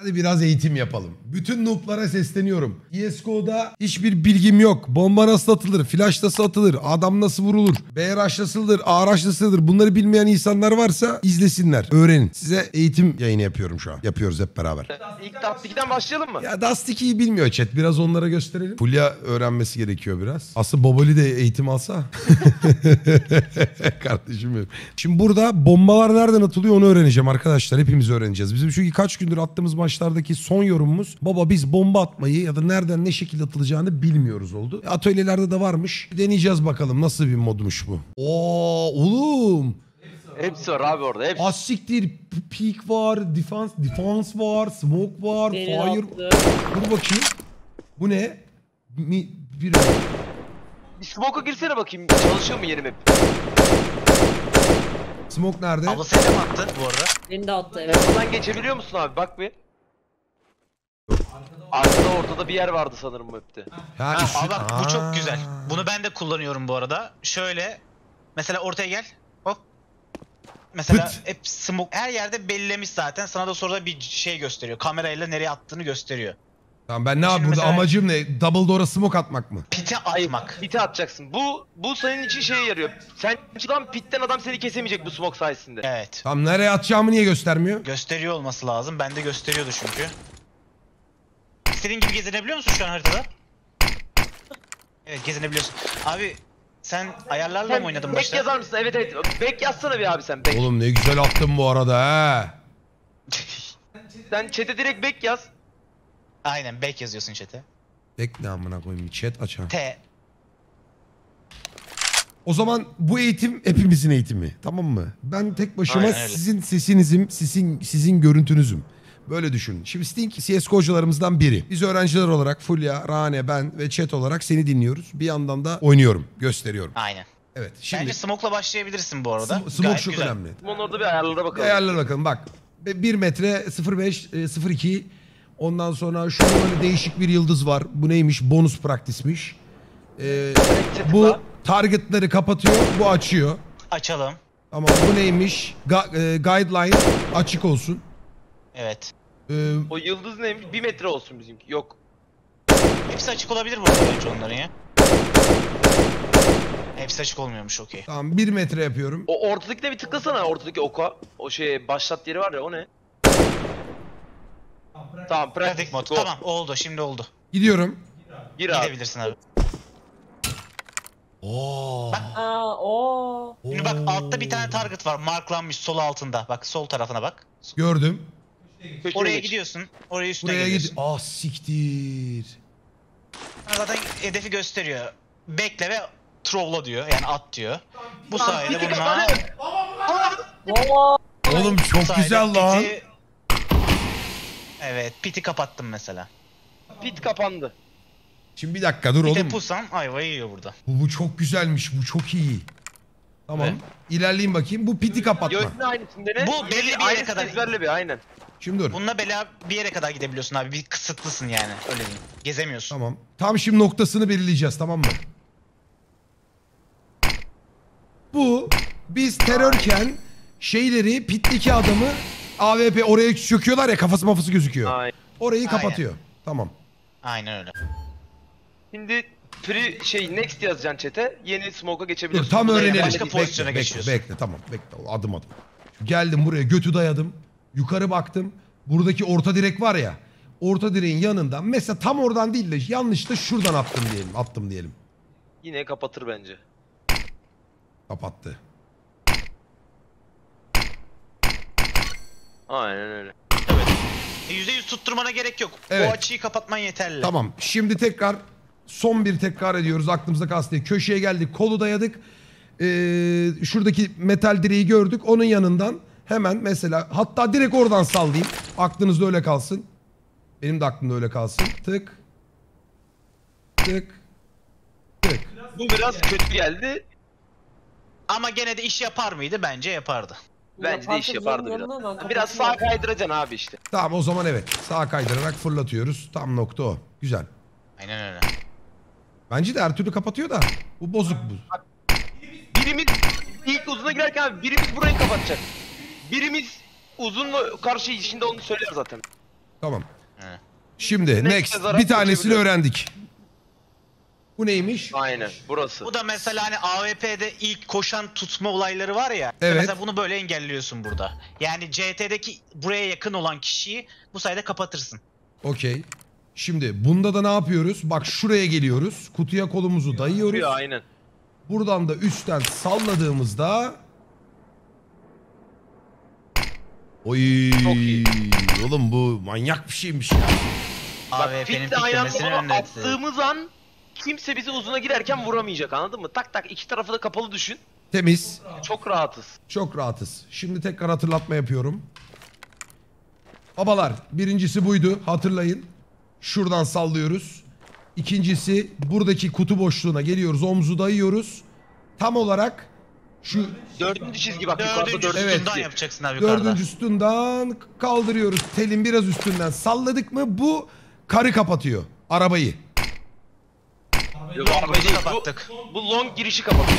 Hadi biraz eğitim yapalım. Bütün noob'lara sesleniyorum. CSGO'da hiçbir bilgim yok. Bomba nasıl atılır? Flash nasıl atılır? Adam nasıl vurulur? BRH nasıldır? ARH nasıldır? Bunları bilmeyen insanlar varsa izlesinler. Öğrenin. Size eğitim yayını yapıyorum şu an. Yapıyoruz hep beraber. İlk Dust 2'den başlayalım mı? Ya Dust 2'yi bilmiyor chat. Biraz onlara gösterelim. Fulya öğrenmesi gerekiyor biraz. Aslı Boboli de eğitim alsa. Kardeşim benim. Şimdi burada bombalar nereden atılıyor onu öğreneceğim arkadaşlar. Hepimiz öğreneceğiz. Bizim çünkü kaç gündür attığımız maçlardaki son yorumumuz baba biz bomba atmayı ya da nereden ne şekilde atılacağını bilmiyoruz oldu. Atölyelerde de varmış. Deneyeceğiz bakalım nasıl bir modmuş bu. Oo oğlum. Hepsi var abi orada. Hepsi. Asiktir, p- peak var, defense, defense var, smoke var, Deri fire. attı. Dur bakayım. Bu ne? Mi, bir Bir smoke'a girsene bakayım. Çalışıyor mu yeni map? Smoke nerede? Abla sen de mi attın bu arada? Beni de attı evet. Oradan geçebiliyor musun abi? Bak bir. Arkada ortada bir yer vardı sanırım map'te. Ha, Ha, üstü- bak bu çok güzel. Bunu ben de kullanıyorum bu arada. Şöyle mesela ortaya gel. Hop. Mesela Pıt. hep smoke her yerde belirlemiş zaten. Sana da sonra bir şey gösteriyor. Kamerayla nereye attığını gösteriyor. Tamam ben ne yapayım burada mesela- amacım ne? Double door'a smoke atmak mı? Pite atmak. Pite atacaksın. Bu bu senin için şeye yarıyor. Sen çıkan pitten adam seni kesemeyecek bu smoke sayesinde. Evet. Tamam nereye atacağımı niye göstermiyor? Gösteriyor olması lazım. Bende gösteriyordu çünkü. İstediğin gibi gezinebiliyor musun şu an haritada? Evet gezinebiliyorsun. Abi sen ayarlarla Sen mı oynadın back başta? yazar mısın? Evet evet. Back yazsana bir abi sen back. Oğlum ne güzel attın bu arada ha. Sen chat'e direkt back yaz. Aynen back yazıyorsun chat'e. Bekle amına koyayım chat açalım. T. O zaman bu eğitim hepimizin eğitimi tamam mı? Ben tek başıma Aynen öyle. sizin sesinizim, sizin sizin görüntünüzüm. Böyle düşünün. Şimdi Sting CSGO'cularımızdan biri. Biz öğrenciler olarak Fulya, Rane, ben ve chat olarak seni dinliyoruz. Bir yandan da oynuyorum, gösteriyorum. Aynen. Evet. Şimdi Bence smoke'la başlayabilirsin bu arada. sm- smoke Gayet çok güzel. önemli. Bunun orada bir ayarlara bakalım. Ayarlara bakalım bak. 1 metre 05 e, 02 ondan sonra şurada böyle değişik bir yıldız var. Bu neymiş? Bonus praktismiş. Ee, bu targetları kapatıyor, bu açıyor. Açalım. Ama bu neymiş? Ga- e, guideline açık olsun. Evet. Ee, O yıldız neymiş? Bir metre olsun bizimki. Yok. Hepsi açık olabilir bu arada bence onların ya. Hepsi açık olmuyormuş okey. tamam 1 metre yapıyorum. O ortadakine bir tıklasana ortadaki oka. O şey başlat yeri var ya o ne? Tamam Pratik pratik mod. go. Tamam oldu şimdi oldu. Gidiyorum. Gir abi. Gidebilirsin abi. Oo. Aa o. Şimdi bak altta bir tane target var marklanmış sol altında. Bak sol tarafına bak. Gördüm. Köşeye Oraya geç. gidiyorsun. Oraya üstüne Buraya geliyorsun. git. Ah siktir. Zaten hedefi gösteriyor. Bekle ve trolla diyor. Yani at diyor. Bu sayede bunlar... Oğlum çok güzel lan. piti- Evet piti kapattım mesela. Pit kapandı. Şimdi bir dakika dur Bir de oğlum. pusam ayvayı yiyor burada. Bu, bu çok güzelmiş. Bu çok iyi. Tamam. Evet. İlerleyeyim bakayım. Bu piti kapatma. Yönetmen aynısında ne? Bu belli bir yere Aynısını kadar- ezberle bir aynen. Şimdi dur. Bununla bela bir yere kadar gidebiliyorsun abi. Bir kısıtlısın yani. Öyle diyeyim. Gezemiyorsun. Tamam. Tam şimdi noktasını belirleyeceğiz tamam mı? Bu biz terörken şeyleri pitteki adamı AWP oraya çöküyorlar ya kafası mafası gözüküyor. Aynen. Orayı Aynen. kapatıyor. Tamam. Aynen öyle. Şimdi free şey next yazacaksın chat'e. Yeni smoke'a Dur geçebiliyorsun. tam öğrenelim. başka Bekle, pozisyona bekle, geçiyorsun. Bekle tamam bekle adım adım. Geldim buraya götü dayadım. Yukarı baktım. Buradaki orta direk var ya. Orta direğin yanından mesela tam oradan değil de yanlışta şuradan attım diyelim. Attım diyelim. Yine kapatır bence. Kapattı. Aynen öyle. E, %100 tutturmana gerek yok. Evet. O açıyı kapatman yeterli. Tamam. Şimdi tekrar son bir tekrar ediyoruz. Aklımıza kalsın diye. Köşeye geldik. Kolu dayadık. Ee, şuradaki metal direği gördük. Onun yanından hemen mesela hatta direkt oradan sallayayım. Aklınızda öyle kalsın. Benim de aklımda öyle kalsın. Tık. Tık. Tık. Bu biraz kötü geldi. Ama gene de iş yapar mıydı? Bence yapardı. Bence de iş yapardı biraz. Biraz sağ kapatıyorum. kaydıracaksın abi işte. Tamam o zaman evet. Sağa kaydırarak fırlatıyoruz. Tam nokta o. Güzel. Aynen öyle. Bence de her türlü kapatıyor da. Bu bozuk bu. Birimiz ilk uzuna girerken abi birimiz burayı kapatacak. Birimiz uzunla karşı işinde onu söyler zaten. Tamam. He. Şimdi Next Bir tanesini öğrendik. Bu neymiş? Aynen burası. Bu da mesela hani AWP'de ilk koşan tutma olayları var ya. Evet. Mesela bunu böyle engelliyorsun burada. Yani CT'deki buraya yakın olan kişiyi bu sayede kapatırsın. Okey. Şimdi bunda da ne yapıyoruz? Bak şuraya geliyoruz. Kutuya kolumuzu dayıyoruz. Yürüyor, aynen. Buradan da üstten salladığımızda Oy. Çok iyi. Oğlum bu manyak bir şeymiş ya. Bak bunu önüne attığımız an kimse bizi uzuna girerken vuramayacak anladın mı? Tak tak iki tarafı da kapalı düşün. Temiz. Çok rahatız. Çok rahatız. Şimdi tekrar hatırlatma yapıyorum. Babalar birincisi buydu hatırlayın. Şuradan sallıyoruz. İkincisi buradaki kutu boşluğuna geliyoruz omzu dayıyoruz. Tam olarak şu Dördüncü çizgi bak yukarıda Dördüncü Evet. çizgi. yapacaksın abi yukarıda. dördüncü sütundan kaldırıyoruz. Telin biraz üstünden salladık mı bu karı kapatıyor arabayı. Yok, arabayı değil, kapattık. Bu, bu long girişi kapatıyor.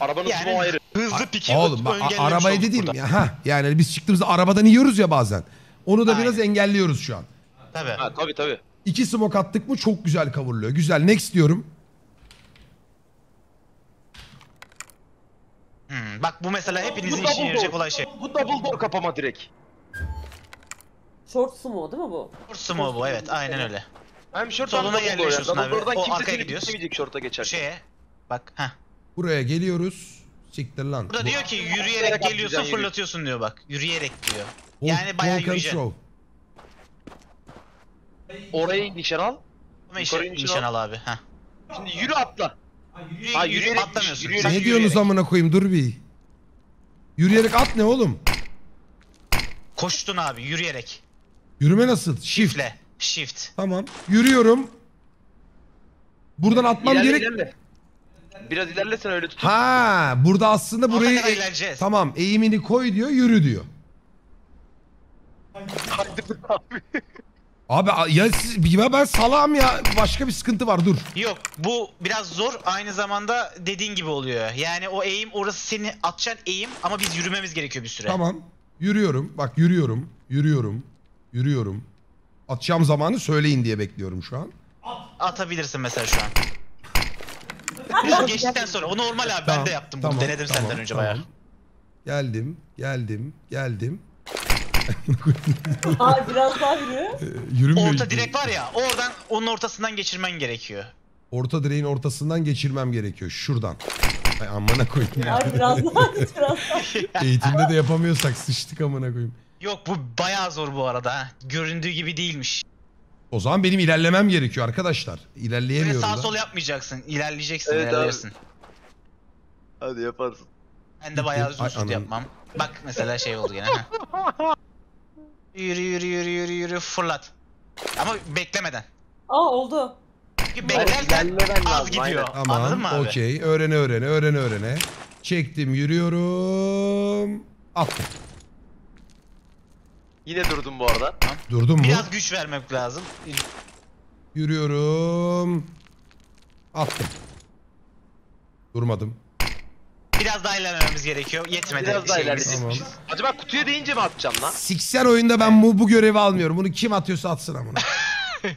Arabanın Yani yani, ayrı. hızlı piki Oğlum bak, a- arabayı dediğim ya ha yani biz çıktığımızda arabadan yiyoruz ya bazen. Onu da Aynen. biraz engelliyoruz şu an. Tabii. Ha tabii tabii. İki smoke attık mı çok güzel kavuruluyor. Güzel next diyorum. Hmm, bak bu mesela hepinizin Bu işine yarayacak olan şey. Bu double door kapama direkt. Short sumo değil mi bu? Sumo bu evet aynen öyle. Hem short Soluna hem double door ya. yerleşiyorsun Double abi. door'dan O kimse arkaya seni gidiyorsun. short'a geçer. Şeye bak heh. Buraya geliyoruz. Siktir lan. Burada Bu- diyor ki yürüyerek geliyorsun fırlatıyorsun diyor bak. Yürüyerek diyor. Vol- Yani bayağı yürüyeceksin. Oraya nişan al. Ama nişan nişan al. abi. Heh. Şimdi yürü atla. Ha, yürüyerek yürüyerek- atlamıyorsun. yürüyerek- Ne diyorsunuz amına koyayım dur bir. Yürüyerek at ne oğlum? Koştun abi yürüyerek. Yürüme nasıl? Shift. Shift'le. Shift. Tamam. Yürüyorum. Buradan atmam İlerle, gerek. ilerle. Biraz ilerlesen öyle tut. Ha, burada aslında burayı kadar ilerleyeceğiz. Tamam, eğimini koy diyor, yürü diyor. Kaydırdık abi. Abi ya siz, ya ben salam ya. Başka bir sıkıntı var dur. Yok bu biraz zor aynı zamanda dediğin gibi oluyor. Yani o eğim orası seni atacağın eğim ama biz yürümemiz gerekiyor bir süre. Tamam. Yürüyorum. Bak yürüyorum. Yürüyorum. Yürüyorum. Atacağım zamanı söyleyin diye bekliyorum şu an. Atabilirsin mesela şu an. Bunu geçtikten sonra o normal abi ben Tamam, de yaptım tamam, bunu denedim tamam, senden önce tamam. bayağı. Geldim, geldim, geldim. Aa biraz daha yürü. Ee, Yürümüyor. Orta direk var ya oradan onun ortasından geçirmen gerekiyor. Orta direğin ortasından geçirmem gerekiyor. Şuradan. Ay amına koyayım ya. Ay biraz daha biraz daha. Eğitimde de yapamıyorsak sıçtık amına koyayım. Yok bu bayağı zor bu arada ha. Göründüğü gibi değilmiş. O zaman benim ilerlemem gerekiyor arkadaşlar. Böyle İlerleyemiyorum sağ da. sol yapmayacaksın. İlerleyeceksin, Evet abi. ilerlersin. Hadi yaparsın. Ben de bayağı Ay, uzun anam. yapmam. Bak mesela şey oldu gene. ha. Yürü yürü yürü yürü yürü fırlat. Ama beklemeden. Aa oldu. Çünkü beklersen ilerlemen az lazım, gidiyor. aynen. Anladın mı Tamam, abi? okey. Öğrene öğrene, öğrene öğrene. Çektim, yürüyorum. Attım. Yine durdum bu arada. Durdum mu? Biraz güç vermek lazım. Yürüyorum. Attım. Durmadım. Biraz daha ilerlememiz gerekiyor. Yetmedi. Biraz daha şeyimiz. ilerledik. Tamam. Acaba kutuya değince mi atacağım lan? Siksen oyunda ben bu, bu görevi almıyorum. Bunu kim atıyorsa atsın amına.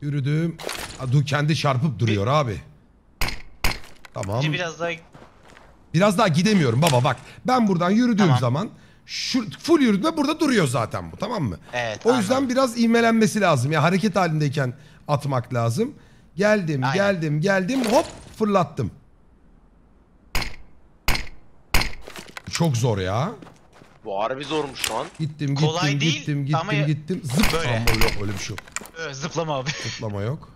Yürüdüm. Aa, Dur kendi çarpıp duruyor abi. Tamam. Biraz daha Biraz daha gidemiyorum baba bak. Ben buradan yürüdüğüm Tamam. zaman şu full yürüdüğümde burada duruyor zaten bu tamam mı? Evet, O yüzden anladım. biraz ivmelenmesi lazım. Ya hareket halindeyken atmak lazım. Geldim, Aynen. geldim, geldim. Hop fırlattım. Çok zor ya. Bu harbi zormuş şu an. Gittim, gittim, Kolay değil gittim, gittim, ama gittim. Zıp. böyle. Aman yok öyle bir şey yok. Zıplama abi. Zıplama yok.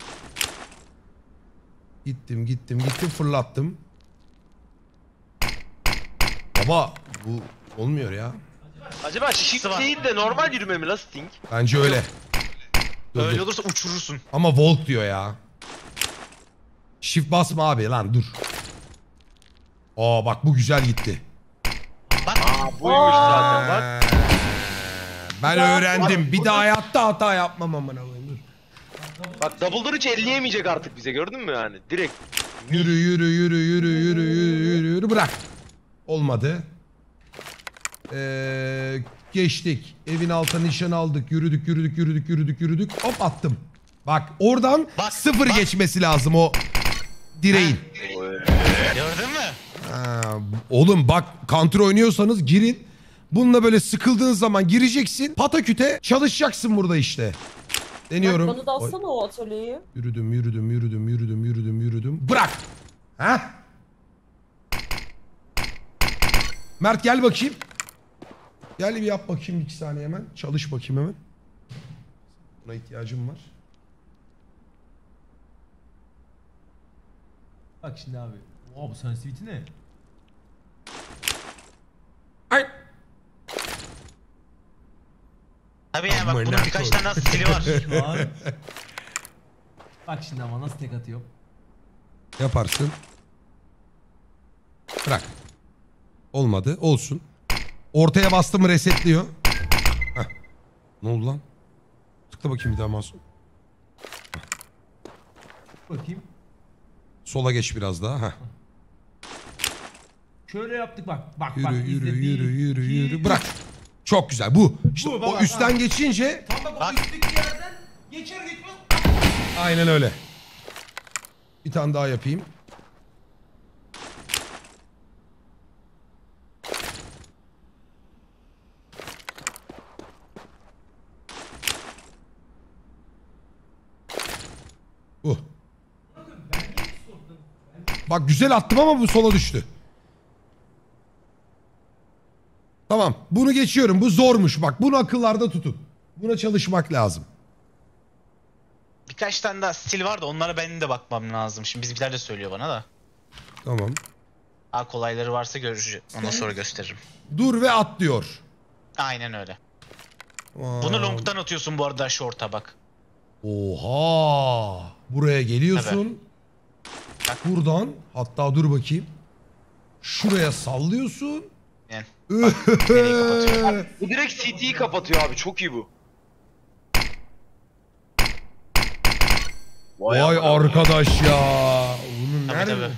Gittim, gittim, gittim, fırlattım. Baba bu olmuyor ya. Acaba shift var. değil de normal yürüme mi la Sting? Bence öyle. Dur, Öyle dur. olursa uçurursun. Ama Volk diyor ya. Shift basma abi lan dur. Aa bak bu güzel gitti. Aa buymuş zaten bak. Ee, Ben öğrendim. Bir daha hayatta hata yapmam amına koyayım. Dur. Bak double door hiç elleyemeyecek artık bize gördün mü yani? Direkt. Yürü yürü yürü yürü yürü yürü yürü yürü bırak. Olmadı. Ee, Geçtik. Evin altına nişan aldık. Yürüdük yürüdük yürüdük yürüdük yürüdük. Hop attım. Bak oradan Bak, sıfır bak. geçmesi lazım o direğin. Gördün mü? Ha, oğlum bak counter oynuyorsanız girin. Bununla böyle sıkıldığın zaman gireceksin. Pataküte çalışacaksın burada işte. Deniyorum. Bak, bana da alsana o atölyeyi. Yürüdüm, yürüdüm, yürüdüm, yürüdüm, yürüdüm, yürüdüm. Bırak. Ha? Mert gel bakayım. Gel bir yap bakayım iki saniye hemen. Çalış bakayım hemen. Buna ihtiyacım var. Bak şimdi abi. Oha bu sensitivity ne? Ay. Tabii yani bak bunun birkaç tane daha stili var. Bak şimdi ama nasıl tek atıyor. Yaparsın. Bırak. Olmadı. Olsun. Ortaya bastım resetliyor. Heh. Ne oldu lan? Tıkla bakayım bir daha masum. Bakayım. Sola geç biraz daha. Heh. Şöyle yaptık bak. Bak Yürü bak. yürü izle. Bir, yürü yürü iki, yürü. Bırak. Çok güzel. Bu. İşte Bu, o baba, üstten ha. geçince Tam bak, Bak. o üstteki yerden geçer geçmez. aynen öyle. Bir tane daha yapayım. Bu. Bak güzel attım ama bu sola düştü. Tamam. Bunu geçiyorum. Bu zormuş bak. Bunu akıllarda tutun. Buna çalışmak lazım. birkaç tane daha stil var da onlara benim de bakmam lazım. Şimdi bizimkiler de söylüyor bana da. Tamam. Daha kolayları varsa göreceğiz. Ondan sonra gösteririm. Dur ve at diyor. Aynen öyle. Aa, Bunu long'dan atıyorsun bu arada short'a bak. Oha. Buraya geliyorsun. Bak. Buradan hatta dur bakayım. Şuraya sallıyorsun. Kapatıyor. Bu direkt CT'yi kapatıyor abi. Çok iyi bu. Vay arkadaş ya. Bunun Tabii, nerede? tabii.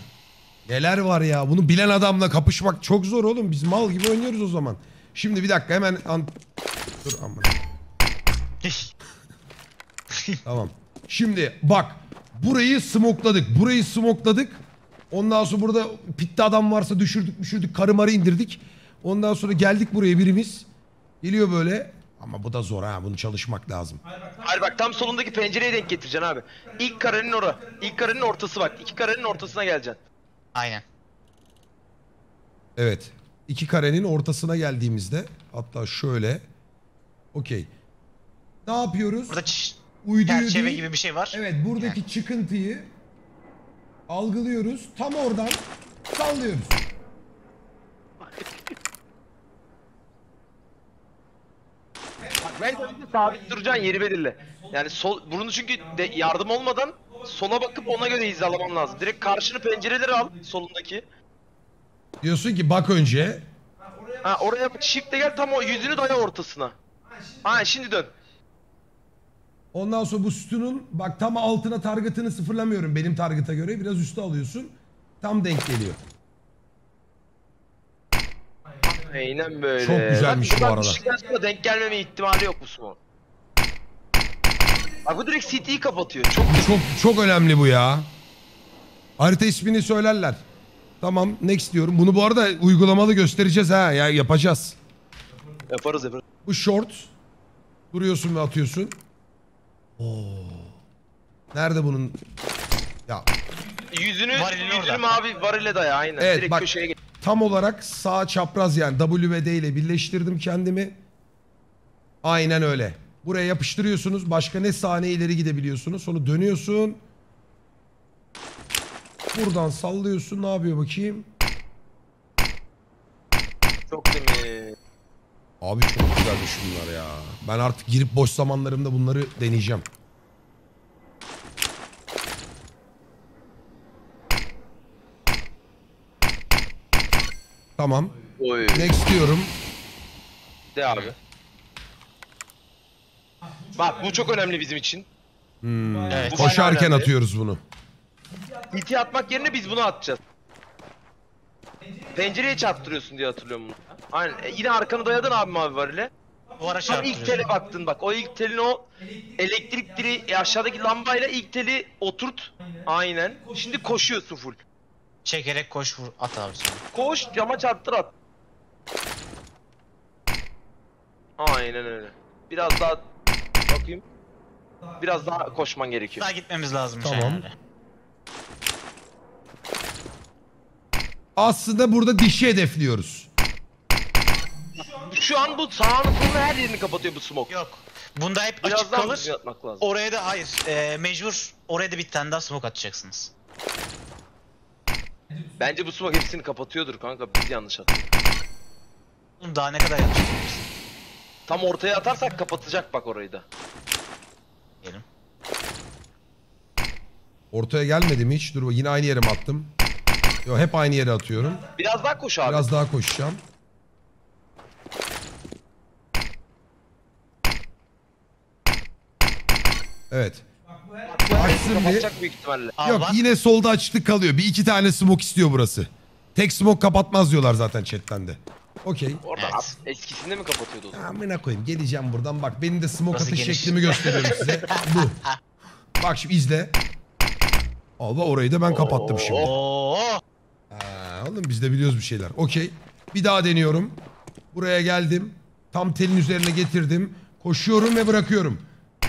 Neler var ya? Bunu bilen adamla kapışmak çok zor oğlum. Biz mal gibi oynuyoruz o zaman. Şimdi bir dakika hemen an... Dur aman. Tamam. Şimdi bak. Burayı smokladık. Burayı smokladık. Ondan sonra burada pitte adam varsa düşürdük düşürdük. Karı marı indirdik. Ondan sonra geldik buraya birimiz. Geliyor böyle. Ama bu da zor ha. Bunu çalışmak lazım. Hayır bak tam solundaki pencereye denk getireceksin abi. İlk karenin ora. İlk karenin ortası bak. İki karenin ortasına geleceksin. Aynen. Evet. İki karenin ortasına geldiğimizde hatta şöyle. Okey. Ne yapıyoruz? Burada Uyduyu çerçeve değil. gibi bir şey var. Evet buradaki çıkıntıyı algılıyoruz. Tam oradan sallıyoruz. Ben sabit duracaksın yeri belirle. Yani sol bunu çünkü de yardım olmadan sola bakıp ona göre hizalaman lazım. Direkt karşını pencereleri al solundaki. Diyorsun ki bak önce. Ha oraya bak shift'le gel tam o yüzünü daya ortasına. Ha şimdi dön. Ondan sonra bu sütunun bak tam altına targetını sıfırlamıyorum benim target'a göre. Biraz üste alıyorsun. Tam denk geliyor. Aynen böyle. Çok güzelmiş Bak, bu arada. sonra denk gelmeme ihtimali yok bu smoke. Bak bu direkt CT'yi kapatıyor. Çok Çok çok önemli bu ya. Harita ismini söylerler. Tamam next diyorum. Bunu bu arada uygulamalı göstereceğiz ha. Ya yapacağız. yaparız yaparız. Bu short. Duruyorsun ve atıyorsun. Oo. Nerede bunun? Ya Yüzünü, yüzünü mavi varile daya aynen. Evet, direkt bak- köşeye geç. Tam olarak sağ çapraz yani W ve D ile birleştirdim kendimi. Aynen öyle. Buraya yapıştırıyorsunuz. Başka ne saniye ileri gidebiliyorsunuz. Sonra dönüyorsun. Buradan sallıyorsun. Ne yapıyor bakayım? Çok temiz. Abi çok güzelmiş bunlar ya. Ben artık girip boş zamanlarımda bunları deneyeceğim. Tamam. Oy. Next diyorum. De abi. Bak bu çok önemli bizim için. Evet. Bu Koşarken önemli. atıyoruz bunu. CT atmak yerine biz bunu atacağız. Pencereye çarptırıyorsun diye hatırlıyorum bunu. Aynen. E, yine arkanı dayadın abi mavi varile. Duvara Tam ilk tele baktın bak. O ilk telin o elektrik direği e, aşağıdaki lambayla ilk teli oturt. Aynen. Şimdi koşuyorsun full. Çekerek koş vur at abi sonra. Koş cama çarptır at. Aynen öyle. Biraz daha bakayım. Biraz daha koşman gerekiyor. Daha gitmemiz lazım Tamam. yani. Aslında burada dişi hedefliyoruz. Şu an bu sağını solunu her yerini kapatıyor bu smoke. Yok. Bunda hep Biraz açık kalır. Oraya da hayır. E, mecbur oraya da bir tane daha smoke atacaksınız. Bence bu smoke hepsini kapatıyordur kanka. Biz yanlış attık. Oğlum daha ne kadar yapacağız? Tam ortaya atarsak kapatacak bak orayı da. Diyelim. Ortaya gelmedi mi hiç? Dur yine aynı yere mi attım? Yok hep aynı yere atıyorum. Biraz daha koş abi. Biraz daha koşacağım. Evet. Açsın bir. kapatacak büyük ihtimalle. Aa, Yok bak. yine solda açıklık kalıyor. Bir iki tane smoke istiyor burası. Tek smoke kapatmaz diyorlar zaten chatten de. Okey. Oradan Evet. at. Eskisinde mi kapatıyordu o zaman? Amına koyayım geleceğim buradan bak benim de smoke Burası atış geniş. şeklimi gösteriyorum size. Bu. Bak şimdi izle. Allah orayı da ben kapattım şimdi. Oo. Ha, oğlum biz de biliyoruz bir şeyler. Okey. Bir daha deniyorum. Buraya geldim. Tam telin üzerine getirdim. Koşuyorum ve bırakıyorum.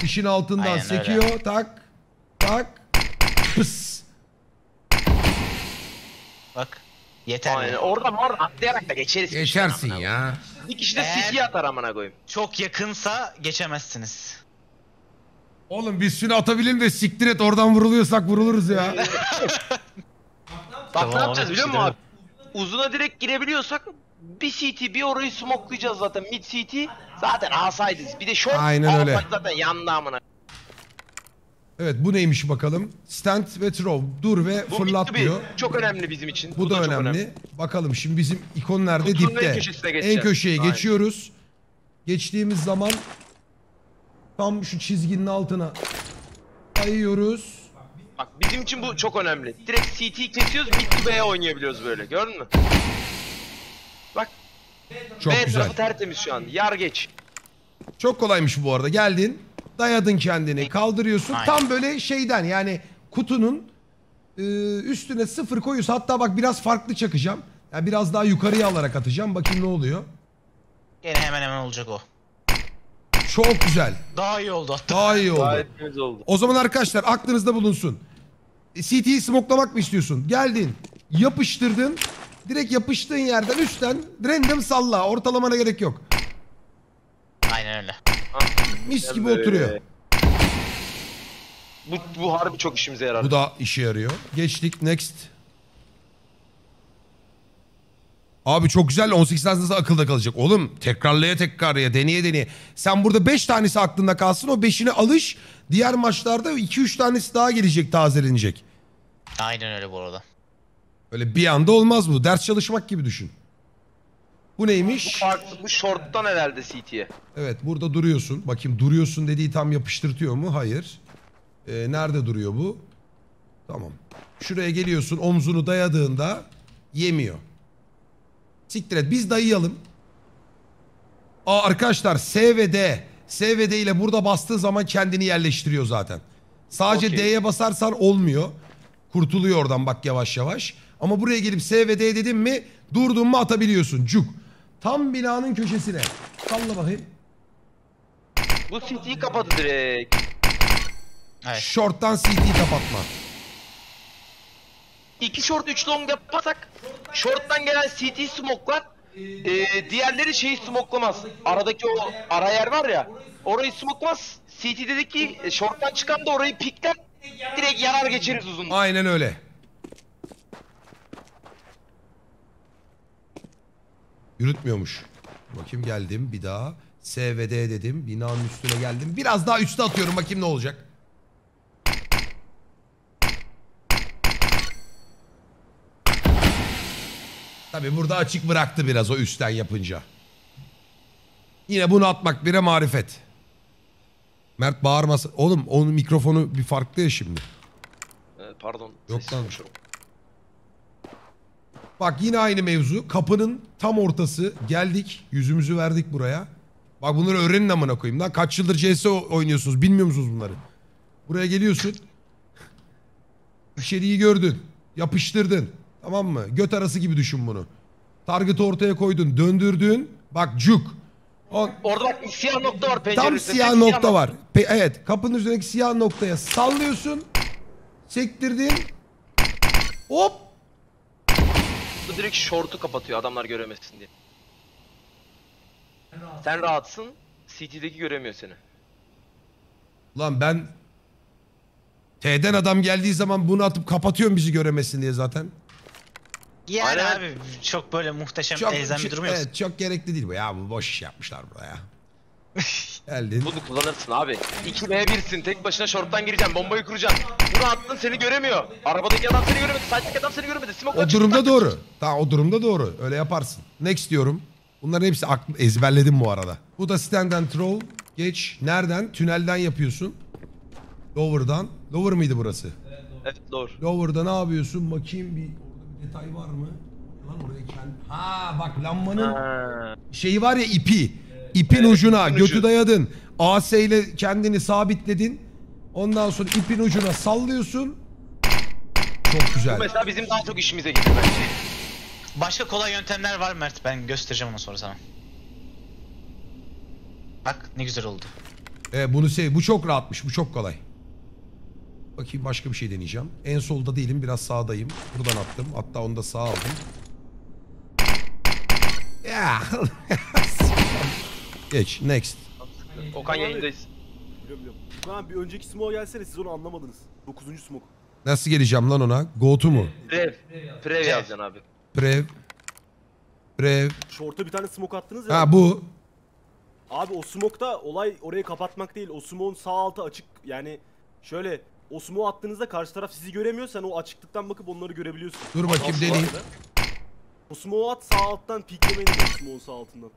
İşin altından Aynen öyle. sekiyor. Tak. Tak. Pıs. Bak. Yeterli. Aynen. Oradan oradan atlayarak da geçeriz. Geçersin ya. Bir kişi de Eğer- atar amına koyayım. Çok yakınsa geçemezsiniz. Oğlum biz şunu atabilirim de siktir et oradan vuruluyorsak vuruluruz ya. Bak Tamam, ne yapacağız biliyor musun abi? Uzuna direkt girebiliyorsak bir CT bir orayı smoklayacağız zaten mid CT. Zaten asaydız. Bir de short Aynen öyle. zaten yandı amına. Evet bu neymiş bakalım. Stand ve throw. Dur ve Bu fırlat bir. diyor. Çok önemli bizim için. Bu, da, çok önemli. Bakalım şimdi bizim ikon nerede? Kutunun Dipte. en köşesine En geçeceğiz. köşeye Aynen. geçiyoruz. Geçtiğimiz zaman tam şu çizginin altına kayıyoruz. Bak bizim için bu çok önemli. Direkt CT kesiyoruz mid to B'ye oynayabiliyoruz böyle gördün mü? Bak Çok B güzel. tarafı tertemiz şu an. Yar geç. Çok kolaymış bu arada. Geldin, dayadın kendini, kaldırıyorsun. Aynen. Tam böyle şeyden yani kutunun e, üstüne sıfır koyuyorsun. Hatta bak biraz farklı çakacağım. Yani biraz daha yukarıya alarak atacağım. Bakayım ne oluyor. Gene hemen hemen olacak o. Çok güzel. Daha iyi oldu hatta. Daha iyi oldu. Gayet temiz oldu. O zaman arkadaşlar aklınızda bulunsun. E, CT'yi smoklamak mı istiyorsun? Geldin, yapıştırdın. Direkt yapıştığın yerden üstten random salla. Ortalamana gerek yok. Aynen öyle. Mis gibi oturuyor. Bu, bu harbi çok işimize yarar. Bu da işe yarıyor. Geçtik next. Abi çok güzel 18 tanesi nasıl akılda kalacak? Oğlum tekrarlaya tekrarlaya deneye deneye. Sen burada 5 tanesi aklında kalsın o 5'ine alış. Diğer maçlarda 2-3 tanesi daha gelecek tazelenecek. Aynen öyle bu arada. Öyle bir anda olmaz bu. Ders çalışmak gibi düşün. Bu Bu neymiş? farklı. Bu short'tan herhalde CT'ye. Evet burada duruyorsun. Bakayım duruyorsun dediği tam yapıştırtıyor mu? Hayır. Ee, nerede duruyor bu? Tamam. Şuraya geliyorsun omzunu dayadığında yemiyor. Siktir et biz dayayalım. Aa arkadaşlar S ve D. S ve D ile burada bastığı zaman kendini yerleştiriyor zaten. Sadece Okey. D'ye basarsan olmuyor. Kurtuluyor oradan bak yavaş yavaş. Ama buraya gelip S ve D dedim mi durdun mu atabiliyorsun. Cuk. Tam binanın köşesine. Salla bakayım. Bu CT'yi kapadı direkt. Evet. Short'tan CT kapatma. İki short üç long yaparsak short'tan gelen CT smoklar e, diğerleri şeyi smoklamaz. Aradaki o ara yer var ya orayı smoklamaz. CT dedi ki e, short'tan çıkan da orayı pikler direkt yarar geçeriz uzun. Aynen öyle. Yürütmüyormuş. Bakayım geldim bir daha. S ve D dedim. Binanın üstüne geldim. Biraz daha üste atıyorum bakayım ne olacak. Tabi burada açık bıraktı biraz o üstten yapınca. Yine bunu atmak bire marifet. Mert bağırmasın. Oğlum onun mikrofonu bir farklı ya şimdi. E, pardon. Yok lan. konuşuyorum. Bak yine aynı mevzu. Kapının tam ortası. Geldik. Yüzümüzü verdik buraya. Bak bunları öğrenin amına koyayım lan. Kaç yıldır CS oynuyorsunuz bilmiyor musunuz bunları? Buraya geliyorsun. İçeriği gördün. Yapıştırdın. Tamam mı? Göt arası gibi düşün bunu. Target ortaya koydun. Döndürdün. Bak cuk. O, Orada bak siyah nokta var pencerenin tam siyah Tek nokta var. Pe- evet kapının üzerindeki siyah noktaya sallıyorsun. Sektirdin. Hop. Bu direkt şortu kapatıyor adamlar göremesin diye. Sen rahatsın. CT'deki göremiyor seni. Lan ben T'den adam geldiği zaman bunu atıp kapatıyorum bizi göremesin diye zaten. Yani Aynen. abi çok böyle muhteşem Çok, elzem bir durum yok. evet, çok gerekli değil bu ya. Bu boş iş yapmışlar buraya. Geldin. Bunu kullanırsın abi. 2 v 1'sin tek başına şorttan gireceksin bombayı kuracaksın. Bunu attın seni göremiyor. Arabadaki adam seni göremedi. Side'deki adam seni göremedi. Smoke O durumda doğru. Tamam o durumda doğru. Öyle yaparsın. Next diyorum. Bunların hepsi aklım, ezberledim bu arada. Bu da stand and throw. Geç. Nereden? Tünelden yapıyorsun. Lower'dan. Lower mıydı burası? Evet doğru. Lower'da ne yapıyorsun? Bakayım bir orada bir detay var mı? Lan oraya kend... Ha bak lambanın Ha. şeyi var ya ipi. İpin ucuna ipin götü ucu. dayadın. AS ile kendini sabitledin. Ondan sonra ipin ucuna sallıyorsun. Çok güzel. Bu mesela bizim daha çok işimize gelir bence. Başka kolay yöntemler var Mert. Ben göstereceğim onu sonra sana. Bak ne güzel oldu. E, bunu sev. Bu çok rahatmış. Bu çok kolay. Bakayım başka bir şey deneyeceğim. En solda değilim. Biraz sağdayım. Buradan attım. Hatta onu da sağa aldım. Ya. Geç. Next. Okan yayındayız. Biliyorum biliyorum. Tamam bir önceki smoke gelsene siz onu anlamadınız. 9. smoke. Nasıl geleceğim lan ona? Go to mu? Prev. Prev yazacaksın abi. Prev. Prev. Short'a bir tane smoke attınız ya. Ha bu. Abi o smoke'ta olay orayı kapatmak değil. O smoke'un sağ altı açık. Yani şöyle o smoke attığınızda karşı taraf sizi göremiyor. Sen o açıklıktan bakıp onları görebiliyorsun. Dur bakayım deneyeyim. O smoke at sağ alttan piklemeyin o smoke'un sağ altından.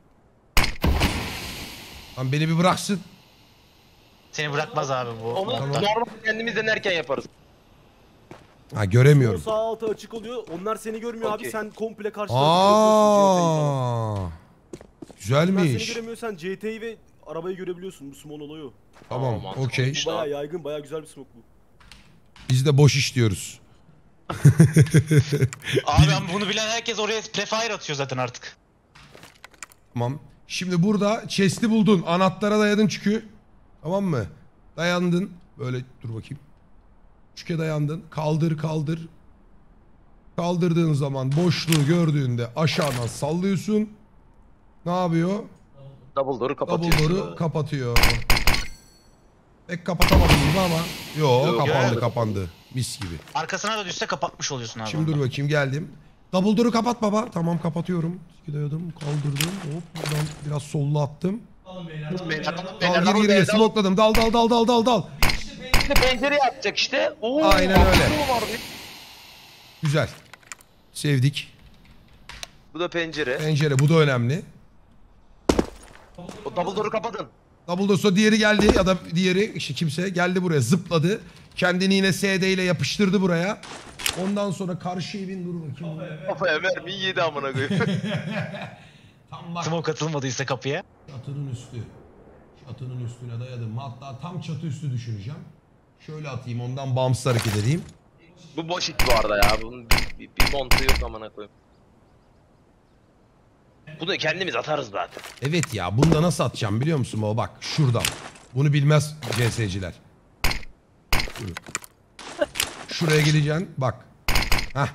Lan beni bir bıraksın. Seni bırakmaz abi bu. Onu Tamam. normal kendimiz denerken yaparız. Ha O göremiyorum. sağ altı açık oluyor. Onlar seni görmüyor abi. Okey. Sen komple karşı tarafı. CT'yi. Aa. Onlar seni Güzelmiş. göremiyor. Sen CT'yi ve arabayı görebiliyorsun. Bu smoke olayı o. Tamam. mantıklı. Okey. Bu bayağı yaygın, bayağı güzel bir smoke bu. Biz de boş iş diyoruz. Abi ama bunu bilen herkes oraya prefire atıyor zaten artık. Tamam. Şimdi burada chest'i buldun. Anahtara dayadın çünkü. Tamam mı? Dayandın. Böyle dur bakayım. Çüke dayandın. Kaldır kaldır. Kaldırdığın zaman boşluğu gördüğünde aşağıdan sallıyorsun. Ne yapıyor? Double door'u Double kapatıyorsun. door'u kapatıyor. Pek kapatamadım gibi ama. Yo Yok, kapandı yok. kapandı. Mis gibi. Arkasına da düşse kapatmış oluyorsun abi. Şimdi dur bakayım geldim. Double door'u kapat baba. Tamam kapatıyorum. Dayadım, kaldırdım. Hop buradan biraz sollu attım. Dal geri geri smokladım. Dal dal dal dal dal dal. Şimdi pencereye atacak işte. Oo, Aynen öyle. Güzel. Sevdik. Bu da pencere. Pencere bu da önemli. O double door'u kapatın. Double door'sa diğeri geldi ya da diğeri işte kimse geldi buraya zıpladı. Kendini yine SD ile yapıştırdı buraya. Ondan sonra karşı evin dur bakayım. Kafaya mermiyi yedi amına koyayım. Tam bak Smoke atılmadıysa kapıya. çatının üstü. Çatının üstüne dayadım. Hatta tam çatı üstü düşüreceğim. Şöyle atayım ondan bağımsız hareket edeyim. Bu boş it bu arada ya. Bunun bir, bir, bir montu yok amına koyayım. Bunu kendimiz atarız zaten. Evet ya bunu da nasıl atacağım biliyor musun o bak şuradan. Bunu bilmez CS'ciler. Şuraya geleceksin bak. Hah.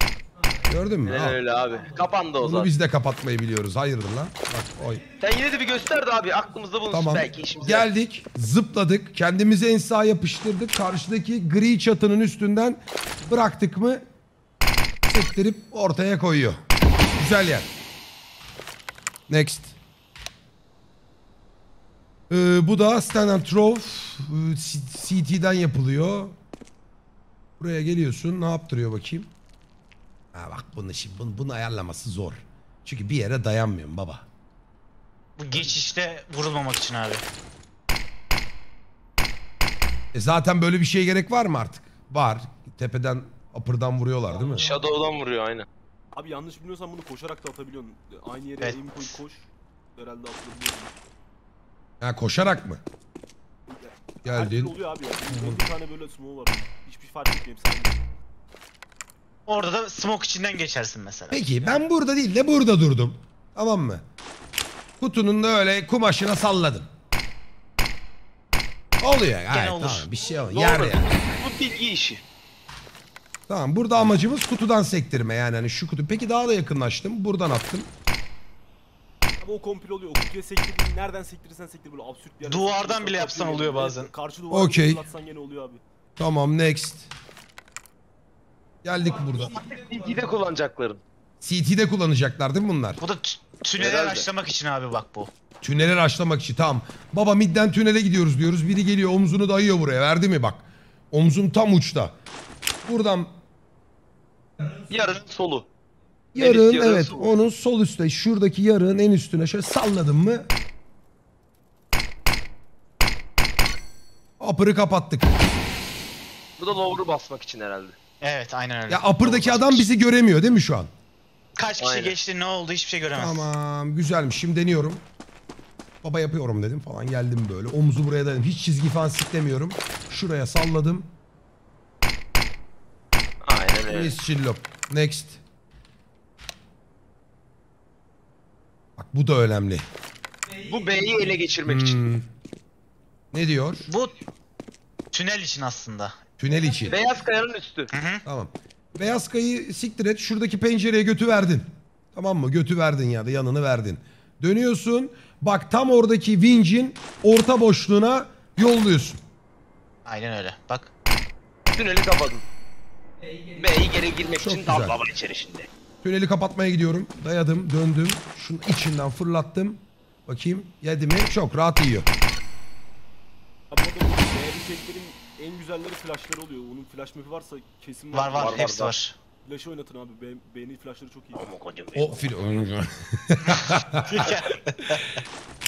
Gördün mü? Al. öyle abi. Kapandı o Bunu zaman. biz de kapatmayı biliyoruz. Hayırdır lan? Bak oy. Sen yine de bir göster de abi aklımızda bulunsun Tamam. belki işimize. Geldik. Zıpladık. Kendimizi en sağa yapıştırdık. Karşıdaki gri çatının üstünden bıraktık mı sektirip ortaya koyuyor. Güzel yer. Next. Ee, bu da stand and throw. Ee, CT'den yapılıyor. Buraya geliyorsun. Ne yaptırıyor bakayım? Ha bak bunu şimdi bunu, bunu ayarlaması zor. Çünkü bir yere dayanmıyorum baba. Bu geçişte vurulmamak için abi. E zaten böyle bir şeye gerek var mı artık? Var. Tepeden upper'dan vuruyorlar değil mi? Shadow'dan vuruyor aynen. Abi yanlış bilmiyorsam bunu koşarak da atabiliyorsun. Aynı yere Evet. aim koy koş. Herhalde atabiliyorsun. Ha koşarak mı? Her Geldin. oluyor abi ya. 50 tane böyle smoke var. Hiçbir fark etmiyor. Sen Orada da smoke içinden geçersin mesela. Peki ben burada değil de burada durdum. Tamam mı? Kutunun da öyle kumaşına salladım. Oluyor gayet olur. tamam bir şey oluyor. Yer Doğru. yani. Bu bilgi işi. Tamam burada amacımız kutudan sektirme yani hani şu kutu. Peki daha da yakınlaştım. Buradan attım. Ama o komple oluyor. O kutuya sektirdiğin nereden sektirirsen sektir böyle absürt bir yerden Duvardan sektirirsen bile yapsan oluyor bazen. Karşı duvardan Okey. okay. atsan gene oluyor abi. Tamam next. Geldik burada. CT'de kullanacakların. CT'de kullanacaklar değil mi bunlar? Bu da t- tüneli Herhalde. açlamak için abi bak bu. Tüneli açlamak için tamam. Baba midden tünele gidiyoruz diyoruz. Biri geliyor omzunu dayıyor buraya. Verdi mi bak. Omzum tam uçta. Buradan Yarın solu. yarığın yarığın evet sol. onun sol üstte şuradaki yarığın en üstüne şöyle salladım mı? Upper'ı kapattık. Bu da lower'ı basmak için herhalde. Evet aynen öyle. Ya upper'daki adam bizi göremiyor değil mi şu an? Kaç kişi Aynen. geçti ne oldu hiçbir şey göremez. Tamam güzelmiş şimdi deniyorum. Baba yapıyorum dedim falan geldim böyle. Omzu buraya dayadım. Hiç çizgi falan siklemiyorum. Şuraya salladım. Aynen öyle. Miss Chillop. Next. Bak bu da önemli. Bu B'yi ele geçirmek için. Hmm. Ne diyor? Bu tünel için aslında. Tünel için. Beyaz kayanın üstü. Tamam. Beyaz kayı siktir et. Şuradaki pencereye götü verdin. Tamam mı? Götü verdin ya da yanını verdin. Dönüyorsun. Bak tam oradaki vincin orta boşluğuna yolluyorsun. Aynen öyle. Bak. Tüneli kapadın. B'yi geri girmek Çok için güzel. dalga var içerisinde. Tüneli kapatmaya gidiyorum. Dayadım, döndüm. Şunun içinden fırlattım. Bakayım yedi mi? Çok rahat yiyor. Orada bu jetlerin en güzelleri flashları oluyor. Onun flash map'i varsa kesin Var var, var, hepsi var. var. Flash'ı oynatın abi. Be beğeni flashları çok iyi. Ama kocam. O fil...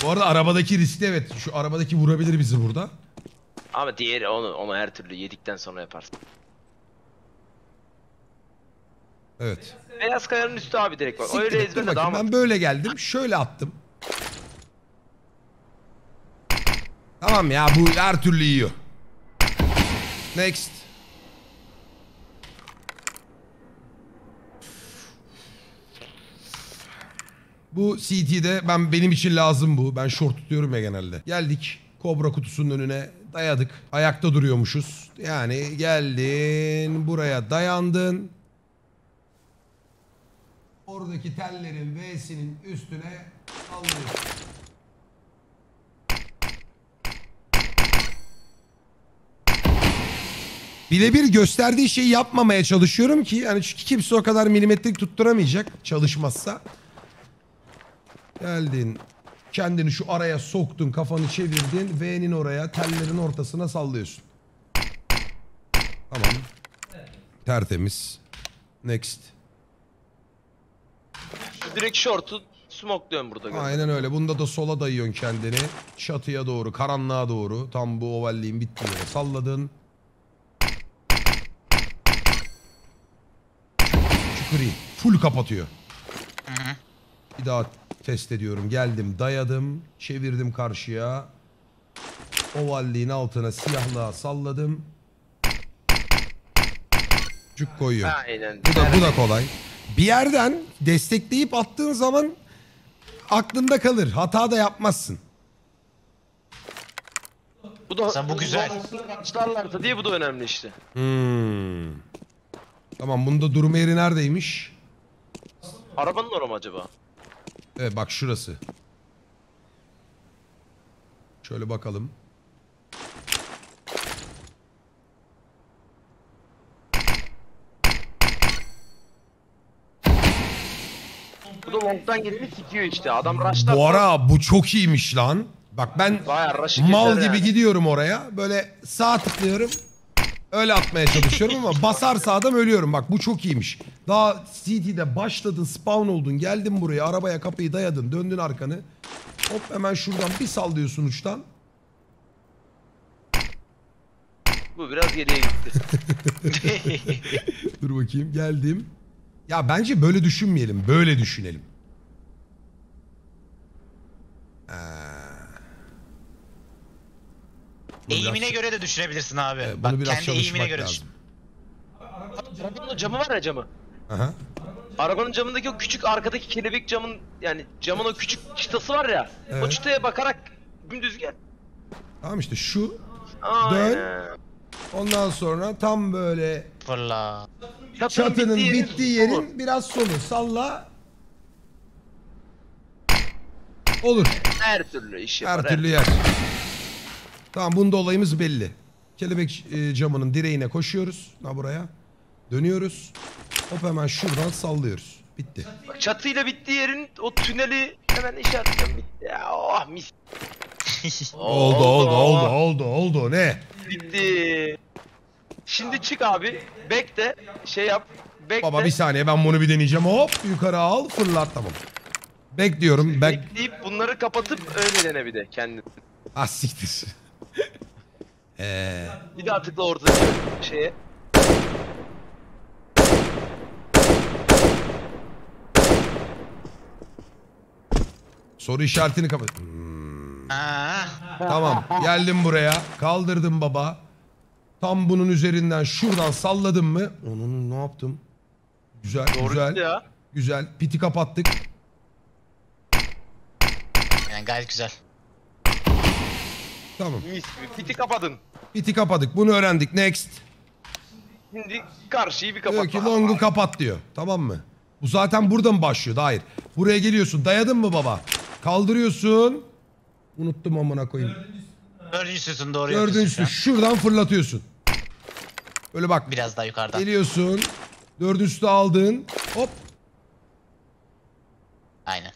Bu arada arabadaki riskli evet. Şu arabadaki vurabilir bizi burada. Ama diğeri onu, onu her türlü yedikten sonra yaparsın. Evet. Beyaz kayanın üstü abi direkt bak. Siktir Öyle et, dur bakayım. daha Ben böyle geldim. Şöyle attım. Tamam ya bu her türlü yiyor. Next. Bu CT'de ben benim için lazım bu. Ben short tutuyorum ya genelde. Geldik. Kobra kutusunun önüne dayadık. Ayakta duruyormuşuz. Yani geldin buraya dayandın. Oradaki tellerin V'sinin üstüne alıyorsun. Birebir gösterdiği şeyi yapmamaya çalışıyorum ki yani çünkü kimse o kadar milimetrik tutturamayacak çalışmazsa. Geldin. Kendini şu araya soktun, kafanı çevirdin. V'nin oraya, tellerin ortasına sallıyorsun. Tamam. Tertemiz. Next. Direkt short'u smokluyorum burada. gördüm. Aynen öyle. Bunda da sola dayıyorsun kendini. Çatıya doğru, karanlığa doğru. Tam bu ovalliğin bittiği yere salladın. Çukuri. Full kapatıyor. Bir daha test ediyorum. Geldim, dayadım, çevirdim karşıya. Ovalliğin altına siyahlığa salladım. Cuk koyuyor. Aynen. Bu da bu da kolay. Bir yerden destekleyip attığın zaman aklında kalır. Hata da yapmazsın. Bu da Sen bu güzel. Başlarlarsa diye bu da önemli işte. Hmm. Tamam bunda durum yeri neredeymiş? Arabanın orası mı acaba? Evet bak şurası. Şöyle bakalım. Bu da long'dan geleni sikiyor işte. Adam rush'tan Bu ara bu çok iyiymiş lan. Bak ben Bayağı rush'ı mal keser gibi yani. gidiyorum oraya. Böyle sağ tıklıyorum. Öyle atmaya çalışıyorum ama basarsa adam ölüyorum. Bak bu çok iyiymiş. Daha CT'de başladın, spawn oldun, geldin buraya, arabaya kapıyı dayadın, döndün arkanı. Hop hemen şuradan bir sallıyorsun uçtan. Bu biraz geriye gitti. Dur bakayım geldim. Ya bence böyle düşünmeyelim. Böyle düşünelim. Ee, Bunu Eğimine biraz- göre de düşürebilirsin abi. e, bunu Bak biraz kendi eğimine göre lazım. düşün. Arabanın camı var ya camı. Aha. Arabanın camındaki o küçük arkadaki kelebek camın yani camın o küçük çıtası var ya. O Evet. çıtaya bakarak dümdüz gel. Tamam işte şu. Aynen. Ondan sonra tam böyle Fırla. çatının yerin bittiği solu. yerin biraz solu. Salla. Olur. Her türlü iş yapar. Her türlü yer. Tamam bunda olayımız belli. Kelebek e, camının direğine koşuyoruz. Ha buraya. Dönüyoruz. Hop hemen şuradan sallıyoruz. Bitti. Bak, çatıyla bittiği yerin o tüneli hemen işaretledim bitti. Ya oh mis. Oldu oldu oldu oldu oldu ne? Bitti. Şimdi çık abi. Bekle. Şey yap. Bekle. Baba bir saniye ben bunu bir deneyeceğim. Hop yukarı al fırlat tamam. Bekliyorum. Bek... Bekleyip bunları kapatıp öyle dene bir de kendin. Ah siktir. Eee... Bir daha tıkla orada şeye. Soru işaretini kapat. Aa, Tamam geldim buraya. Kaldırdım baba. Tam bunun üzerinden şuradan salladım mı? Onun ne yaptım? Güzel Doğru güzel. ya. Güzel. Piti kapattık. yani gayet güzel. Tamam. Mis gibi. Piti kapadın. Piti kapadık. Bunu öğrendik. Next. Şimdi karşıyı bir kapat. Diyor ki long'u kapat diyor. Tamam mı? Bu zaten buradan başlıyor. Hayır. Buraya geliyorsun. Dayadın mı baba? Kaldırıyorsun. Unuttum amına koyayım. Dördüncü sütun doğru Dördüncüsü yapıyorsun an. şuradan fırlatıyorsun. Böyle bak. Biraz daha yukarıdan. Geliyorsun. Dördüncüsü de aldın. Hop. Aynen.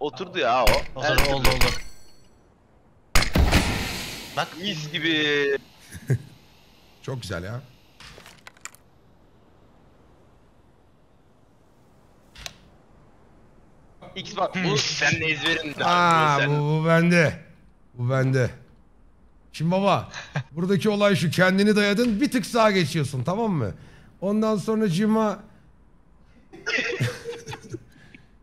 Oturdu ya o. O Her zaman türlü. oldu oldu. Bak Mis gibi. Çok güzel ya. X bak bu senin ezberin. Aa, Sen- bu, bu bende. Bu bende. Şimdi baba buradaki olay şu kendini dayadın bir tık sağa geçiyorsun tamam mı? Ondan sonra cima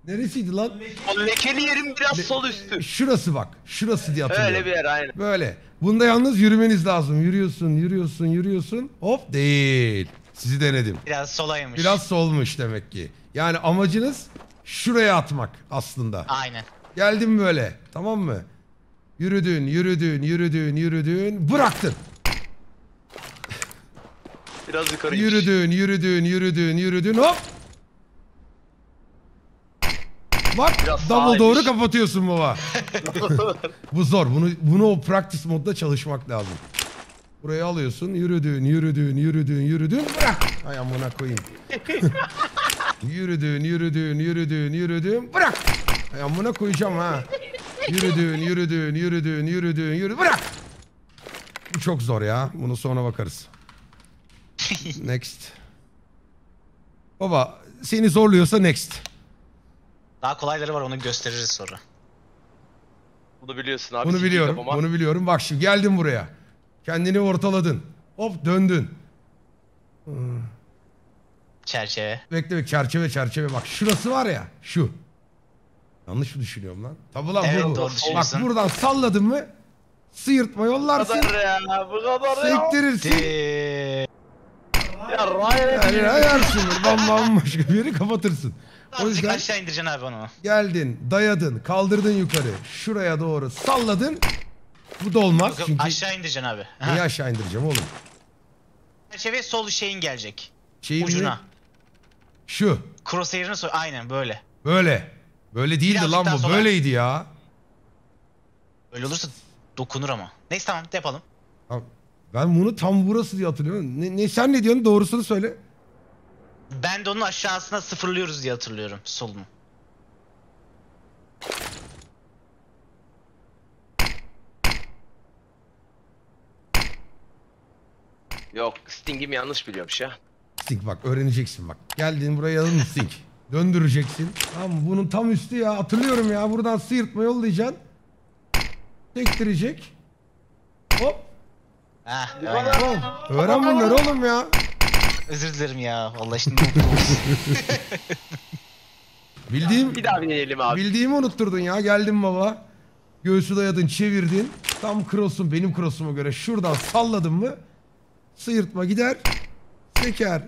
Neresiydi lan? O lekeli yerin biraz sol üstü. Şurası bak. Şurası diye hatırlıyorum. Öyle bir yer aynen. Böyle. Bunda yalnız yürümeniz lazım. Yürüyorsun, yürüyorsun, yürüyorsun. Hop değil. Sizi denedim. biraz solaymış. Biraz solmuş demek ki. Yani amacınız şuraya atmak aslında. Aynen. Geldim böyle. Tamam mı? Yürüdün, yürüdün, yürüdün, yürüdün. Bıraktın. Biraz yukarı. Yürüdün, yürüdün, yürüdün, yürüdün. Hop. Bak Biraz double doğru kapatıyorsun baba. Bu zor. Bunu bunu o practice modda çalışmak lazım. Burayı alıyorsun. Yürüdün, yürüdün, yürüdün, yürüdün. Bırak. Ay amına koyayım. yürüdün, yürüdün, yürüdün, yürüdün. Bırak. Ay amına koyacağım ha. Yürüdün, yürüdün, yürüdün, yürüdün, yürü. Bırak. Bu çok zor ya. Bunu sonra bakarız. Next. Baba seni zorluyorsa next. Daha kolayları var onu gösteririz sonra. Bunu biliyorsun abi. Bunu biliyorum. kafama. Bunu biliyorum. Bak şimdi geldin buraya. Kendini ortaladın. Hop döndün. Çerçeve. Bekle bekle çerçeve çerçeve bak. Şurası var ya. Şu. Yanlış mı düşünüyorum lan? Tabi lan Evet, bu bu. doğru Bak buradan salladın mı sıyırtma Bu yollarsın. kadar ya. Bu kadar ya. Sektirirsin. Ya Ryan Yani ayarsın. Bam bambaşka bir yeri kapatırsın. O yüzden aşağı indireceksin abi onu. geldin, dayadın, kaldırdın yukarı. Şuraya doğru salladın. Bu da olmaz. Yok, Çünkü aşağı indireceksin abi. Ha. niye aşağı indireceğim oğlum? Çerçeve sol şeyin gelecek. Şeyin Ucuna. ne? Şu. Crosshair'ını so Aynen böyle. Böyle. Böyle değildi Birazcık lan bu. Böyleydi ya. Öyle olursa dokunur ama. Neyse tamam yapalım. Ya Ben bunu tam burası diye hatırlıyorum. Ne, ne sen ne diyorsun? Doğrusunu söyle. Ben de onun aşağısına sıfırlıyoruz diye hatırlıyorum solunu. Yok Sting'im yanlış biliyormuş ya. Stink bak öğreneceksin bak. Geldin buraya yazın Stink. Döndüreceksin. Tamam bunun tam üstü ya. Hatırlıyorum ya. Buradan sıyırtma yollayacaksın. Sektirecek. Hop. Ha, aynen. Tamam. Öğren bunları oğlum ya. Özür dilerim ya. Vallahi şimdi. Bildiğim Bir daha bir deneyelim abi. bildiğimi unutturdun ya. Geldim baba. Göğsü dayadın çevirdin. Tam cross'un benim cross'uma göre şuradan salladın mı sıyırtma gider. Seker.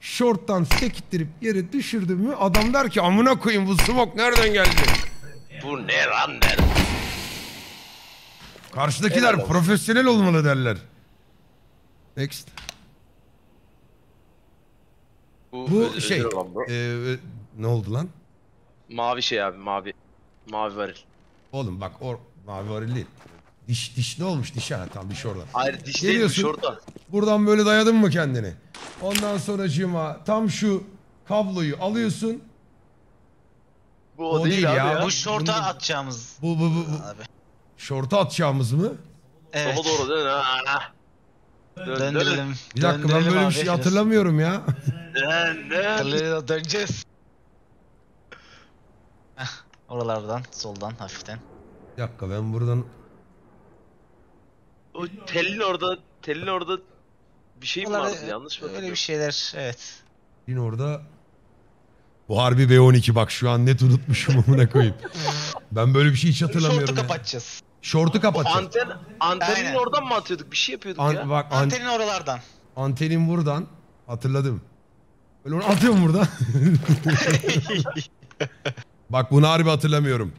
Short'tan sektirip yere düşürdün mü adam der ki amına koyayım bu smoke nereden geldi? Bu ne lan der. Karşıdakiler Helal profesyonel olmalı derler. Next. Bu özür şey dilerim lan bu. e, ne oldu lan? Mavi şey abi mavi. Mavi varil. Oğlum bak o mavi varil değil. Diş, diş ne olmuş diş ha tam diş orada. Hayır diş değilmiş Geliyorsun. orada. Buradan böyle dayadın mı kendini? Ondan sonracığıma tam şu kabloyu alıyorsun. Bu O o, değil, değil abi ya. ya. Bu şorta Bunu- atacağımız Bu bu bu, bu. abi. şorta atacağımız mı? Evet. Sola doğru değil? Ha. Dön, dön, Döndürelim. Bir dakika ben döndürelim böyle bir şey hatırlamıyorum ya. Döndürelim, Döneceğiz. Heh, Oralardan, soldan hafiften. Bir dakika ben buradan O telin orada, telin orada bir şey mi Oralarda vardı yanlış mı? Öyle bir hatırlıyorum? şeyler, evet. yine orada bu harbi B12 bak şu an net unutmuşum amına koyayım. Ben böyle bir şey hiç hatırlamıyorum Şortu ya. kapatacağız. Şortu kapatacağım. Anten, antenin Aynen. oradan mı atıyorduk? Bir şey yapıyorduk An- ya. bak an- Antenin oralardan. antenin buradan hatırladım. Böyle onu atıyorum buradan. bak bunu harbi hatırlamıyorum.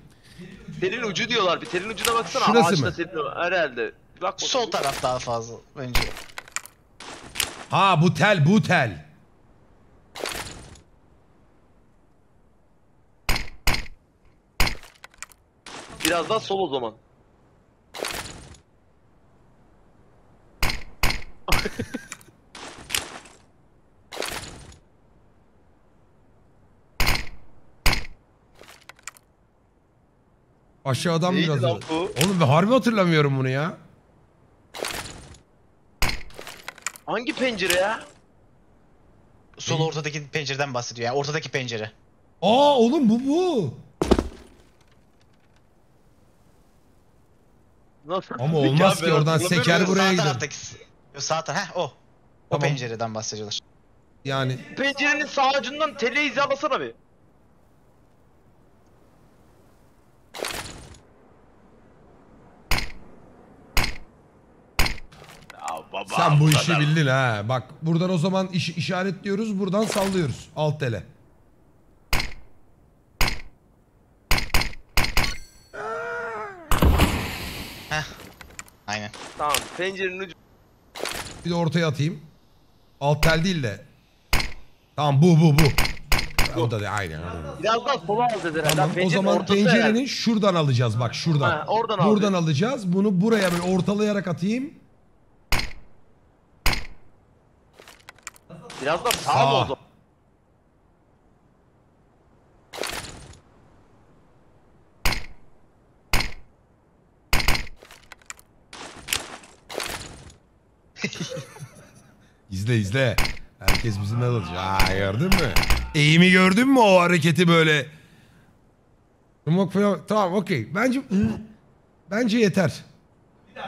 Telin ucu diyorlar. Bir telin ucuna baksana. Şurası Ağaçta mı? telin herhalde. Bak. Sol taraf daha fazla bence. Ha bu tel bu tel. Biraz daha sol o zaman. Aşağıdan Neydi biraz. lan bu? Oğlum ben harbi hatırlamıyorum bunu ya. Hangi pencere ya? Sol ortadaki pencereden bahsediyor. Yani ortadaki pencere. Aa oğlum bu bu. Nasıl? Ama Ya olmaz ki oradan seker buraya sağ gider. taraftaki... Sağ taraf, heh o. O Tamam. pencereden bahsediyorlar. Yani Pencerenin sağ ucundan tele hizalasana bir. Ya baba. sen bu işi kadar. bildin ha. Bak buradan o zaman iş, işaretliyoruz buradan sallıyoruz. Alt tele. Aynen. Tamam pencerenin ucu. Bir de ortaya atayım. Alt tel değil de. Tamam bu bu bu. Bu da de aynen. Biraz daha sola al dedi herhalde. Tamam o zaman pencerenin herhalde. şuradan alacağız bak şuradan. Ha, oradan al Buradan bir. alacağız. Bunu buraya böyle ortalayarak atayım. Biraz daha sağ Sağ. mı o zaman? İzle izle. Herkes bizimle alacak. Aa gördün mü? Eğimi gördün mü o hareketi böyle? Tamam okey. Bence bence yeter.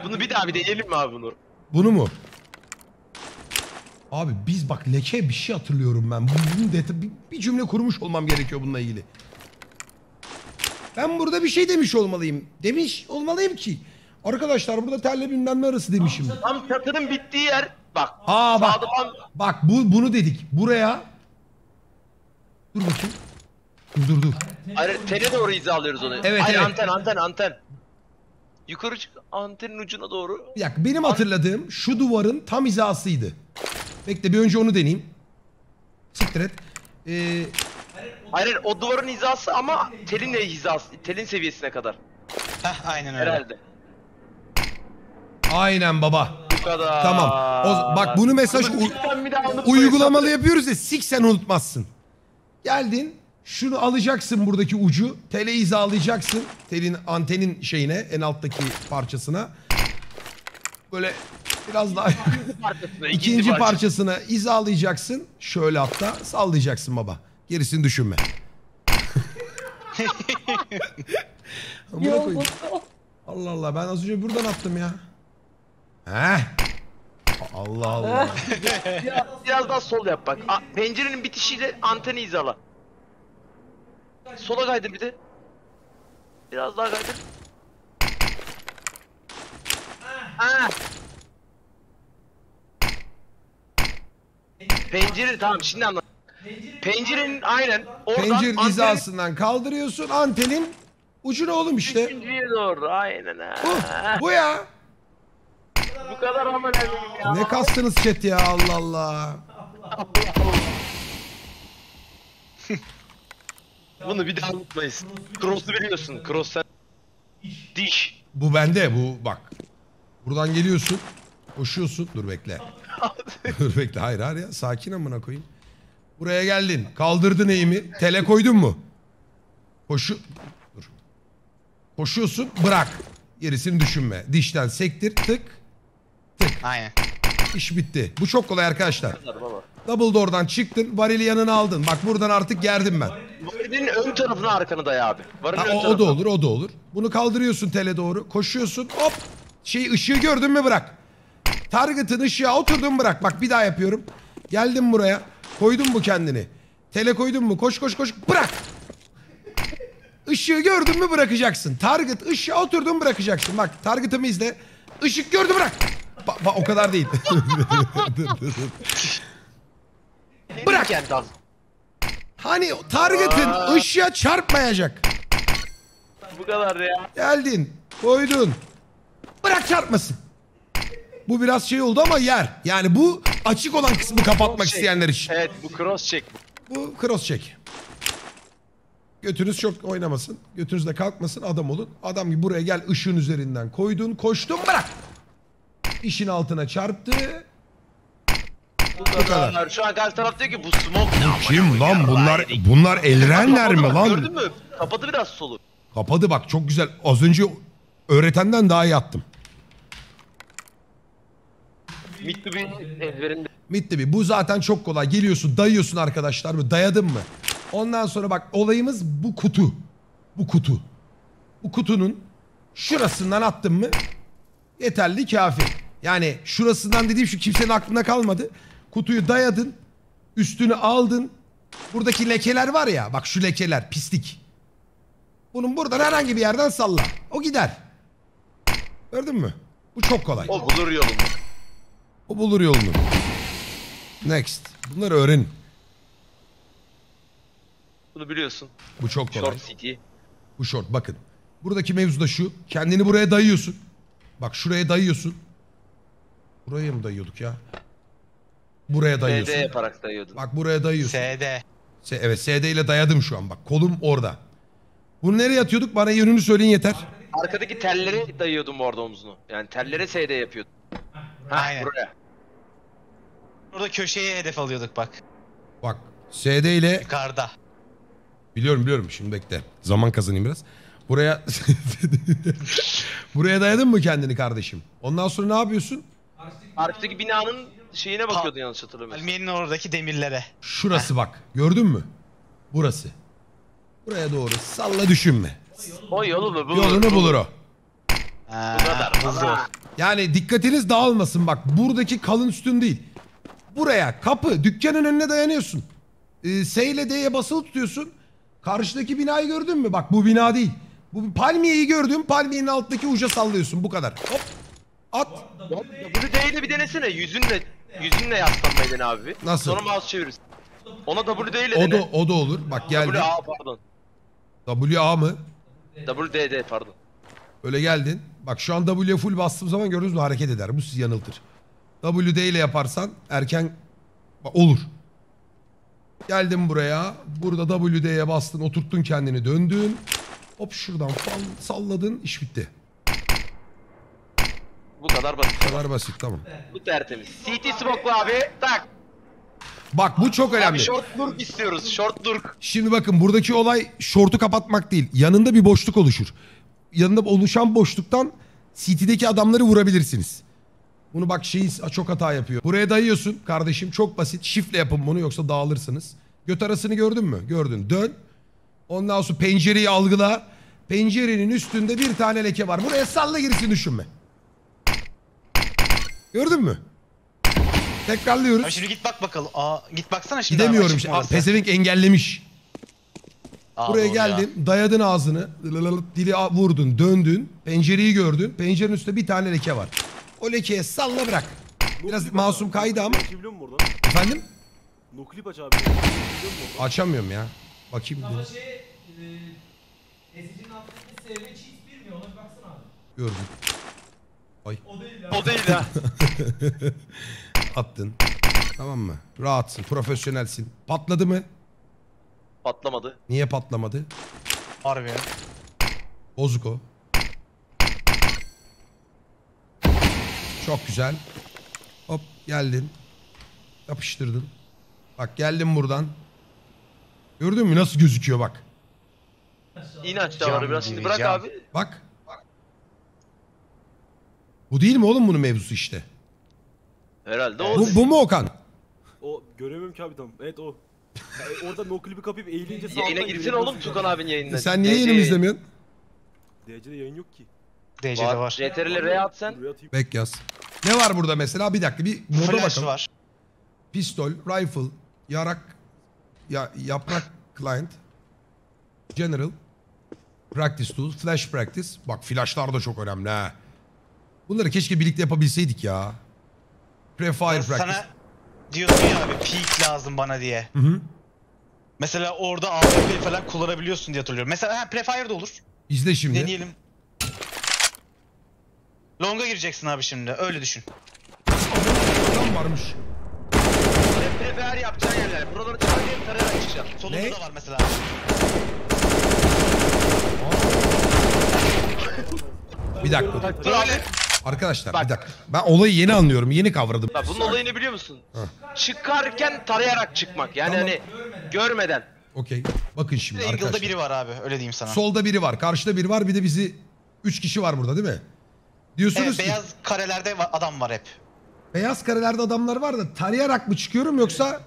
Bunu bir daha bir deneyelim mi abi bunu? Bunu mu? Abi biz bak leke bir şey hatırlıyorum ben. Bunun deta- bir, bir cümle kurmuş olmam gerekiyor bununla ilgili. Ben burada bir şey demiş olmalıyım. Demiş olmalıyım ki. Arkadaşlar burada telle bilmem ne arası demişim. Tam çatının bittiği yer. Bak. Aa bak. Sağda tam Bak bu bunu dedik. Buraya. Dur bakayım. Dur dur dur. Hayır tele doğru hizalıyoruz onu. Evet, Hayır evet. anten anten anten. Yukarı çık antenin ucuna doğru. Bir dakika benim hatırladığım şu duvarın tam hizasıydı. Bekle bir önce onu deneyeyim. Siktir et. Ee, Hayır hayır, o duvarın hizası ama telin de hizası, telin seviyesine kadar Heh, aynen öyle. herhalde. aynen baba. Bu kadar. Tamam. O, bak bunu mesaj u- bir daha uygulamalı yapıyoruz ya sik sen unutmazsın. Geldin şunu alacaksın buradaki ucu. Tele hizalayacaksın. Telin antenin şeyine en alttaki parçasına. Böyle biraz daha Parçasına, ikinci parça. parçasına hizalayacaksın. Şöyle hatta sallayacaksın baba. Gerisini düşünme. Amına Yol koyayım. bu. Allah Allah ben az önce buradan attım ya. Heh. Allah Allah. Biraz, daha sol yap bak. A, pencerenin bitişiyle anteni hizala. Sola kaydır bir de. Biraz daha kaydır. Ha. Pencere tamam şimdi anladım. Pencerenin aynen oradan Pencere antenin hizasından kaldırıyorsun antenin ucunu oğlum işte. üçüncüye doğru aynen ha. Bu, bu ya. Bu kadar amına koyayım ya. Ne kastınız chat ya Allah Allah. Bunu bir daha unutmayız. Cross'u biliyorsun. Cross sen. Diş. Bu bende bu bak. Buradan geliyorsun. Koşuyorsun. Dur bekle. Dur bekle. Hayır hayır ya. Sakin amına koyayım. Buraya geldin. Kaldırdın eğimi. Tele koydun mu? Koşu... Dur. Koşuyorsun. Bırak. Gerisini düşünme. Dişten sektir. Tık. Aynen. İş bitti. Bu çok kolay arkadaşlar. Double door'dan çıktın. Varili yanına aldın. Bak buradan artık gerdim ben. Varilin ön tarafına arkanı daya abi. Varilin Ha, ön o, o tarafına. da olur, o da olur. Bunu kaldırıyorsun tele doğru. Koşuyorsun. Hop. Şey ışığı gördün mü bırak. Target'ın ışığa oturdun bırak. Bak bir daha yapıyorum. Geldim buraya. Koydun mu kendini? Tele koydun mu? Koş koş koş. Bırak. Işığı gördün mü bırakacaksın. Target ışığa oturdun bırakacaksın. Bak target'ımı izle. Işık gördü bırak. Ba- ba- o kadar değil. Bırak. Hani target'ın ışığa çarpmayacak. Bu kadar ya. Geldin, koydun. Bırak çarpmasın. Bu biraz şey oldu ama yer. Yani bu açık olan kısmı kapatmak Şey, isteyenler için. Evet bu cross check. Bu cross check. Götünüz çok oynamasın. Götünüz de kalkmasın. Adam olun. Adam gibi buraya gel ışığın üzerinden koydun. Koştun bırak. İşin altına çarptı. Bu kadar. kadar. Şu an karşı taraf diyor ki bu smoke ne amına Kim lan koyayım bunlar? ya? Bunlar elrenler mi Kapadı bak, lan? Gördün mü? Kapadı biraz solu. Kapadı bak çok güzel. Az önce öğretenden daha iyi attım. Mittu bir ezberinde. Bitti bir. Bu zaten çok kolay. Geliyorsun dayıyorsun arkadaşlar mı? Dayadın mı? Ondan sonra bak olayımız bu kutu. Bu kutu. Bu kutunun şurasından attın mı yeterli kafi. Yani şurasından dediğim şu kimsenin aklında kalmadı. Kutuyu dayadın. Üstünü aldın. Buradaki lekeler var ya bak şu lekeler pislik. Bunun buradan herhangi bir yerden salla. O gider. Gördün mü? Bu çok kolay. O bulur yolunu. O bulur yolunu. Next. Bunları öğrenin. Bunu biliyorsun. Bu çok kolay. Short city. Bu short bakın. Buradaki mevzu da şu. Kendini buraya dayıyorsun. Bak şuraya dayıyorsun. Buraya mı dayıyorduk ya? Buraya dayıyorsun. yaparak dayıyordun. Bak buraya dayıyorsun. SD. S- evet SD ile dayadım şu an bak. Kolum orada. Bunu nereye atıyorduk? Bana yönünü söyleyin yeter. Arkadaki tellere dayıyordum orada omzunu. Yani tellere SD yapıyordum. Ha Aynen. buraya. Burada köşeye hedef alıyorduk bak. Bak SD ile Yukarıda. biliyorum biliyorum şimdi bekle. Zaman kazanayım biraz. Buraya Buraya dayadın mı kendini kardeşim? Ondan sonra ne yapıyorsun? Arkadaki binanın şeyine bakıyordun yanlış hatırlamıyorsam. Palmiyenin oradaki demirlere. Şurası bak. Gördün mü? Burası. Buraya doğru salla düşünme. O yolu mu? Bulur, Yolunu bulur o. Ha, Bu kadar. Yani dikkatiniz dağılmasın bak. Buradaki kalın üstün değil. Buraya kapı dükkanın önüne dayanıyorsun. Ee, S ile D'ye basılı tutuyorsun. Karşıdaki binayı gördün mü? Bak bu bina değil. Bu palmiyeyi gördün. Palmiyenin altındaki uca sallıyorsun. Bu kadar. Hop. At. WD ile bir denesene. Yüzünle yüzünle yaslanmayı dene abi. Nasıl? Sonra mouse çevirirsin. Ona WD ile O dene. da, o da olur. Bak geldin. WA pardon. WA mı? WDD pardon. Öyle geldin. Bak şu an W'ye full bastığım zaman gördünüz mü hareket eder. Bu sizi yanıltır. WD ile yaparsan erken olur. Geldin buraya. Burada WD'ye bastın. Oturttun kendini döndün. Hop şuradan salladın. iş bitti. Bu kadar basit. Bu kadar basit tamam. Bu tertemiz. CT smoke'lu abi. Tak. Bak bu çok Abi önemli. short lurk istiyoruz. Short lurk. Şimdi bakın buradaki olay şortu kapatmak değil. Yanında bir boşluk oluşur. Yanında oluşan boşluktan CT'deki adamları vurabilirsiniz. Bunu bak şeyi çok hata yapıyor. Buraya dayıyorsun kardeşim çok basit. Şifle yapın bunu yoksa dağılırsınız. Göt arasını gördün mü? Gördün. Dön. Ondan sonra pencereyi algıla. Pencerenin üstünde bir tane leke var. Buraya salla gerisini düşünme. Gördün mü? Tekrarlıyoruz. Abi şimdi git bak bakalım. Aa, git baksana şimdi. Gidemiyorum. Işte. Pezevenk engellemiş. Aa, Buraya doğru ya. geldin, dayadın ağzını, dili vurdun, döndün, pencereyi gördün. Pencerenin üstünde bir tane leke var. O lekeye salla bırak. Biraz Noklip masum kaydı ama. Açabiliyor musun oradan? Efendim? Noklip aç abi. Açamıyorum ya. Bakayım. Bir. şey... E, SC'nin altındaki SV cheat bilmiyor ona bir baksana abi. Gördüm. O değil ya. O değil ha. Attın. Tamam mı? Rahatsın. Profesyonelsin. Patladı mı? Patlamadı. Niye patlamadı? Harbi ya. Bozuk o. Çok güzel. Hop geldin. Yapıştırdın. Bak geldim buradan. Gördün mü nasıl gözüküyor bak. İn aç da var biraz. Şimdi bırak abi. Bak. Bu değil mi oğlum bunun mevzusu işte? Herhalde o. Bu, bu mu Okan? O göremiyorum ki abi tam. Evet o. Ya, orada noklip'i kapayıp eğilince sağ Yayına girsene oğlum Tukan abinin yayınına. Sen niye DC yayınımı izlemiyorsun? DC'de yayın yok ki. DC'de Var. var. CTRL R at sen. Bek yaz. Ne var burada mesela? Bir dakika bir moda Flash bakalım. var. Pistol, rifle, yarak, ya, yaprak client, general, practice tool, flash practice. Bak flashlar da çok önemli ha. Bunları keşke birlikte yapabilseydik ya. Prefire practice. Sana diyorsun ya abi peak lazım bana diye. Hı hı. Mesela orada AWP falan kullanabiliyorsun diye hatırlıyorum. Mesela ha, Prefire de olur. İzle şimdi. Deneyelim. Long'a gireceksin abi şimdi. Öyle düşün. Adam varmış. Prefer yapacağın yerler. Buraları çıkarken tarayarak çıkacaksın. Solunda Ne? da var mesela. Bir dakika. Dur abi. Arkadaşlar bir dakika. Ben olayı yeni anlıyorum. Yeni kavradım. Bak bunun olayını biliyor musun? Çıkarken tarayarak çıkmak. Yani Tamam. hani görmeden. Okey. Bakın şimdi Angle'da arkadaşlar. biri var abi. Öyle diyeyim sana. Solda biri var. Karşıda biri var. Bir de bizi... Üç kişi var burada değil mi? Diyorsunuz Evet, ki... beyaz karelerde adam var hep. Beyaz karelerde adamlar var da tarayarak mı çıkıyorum yoksa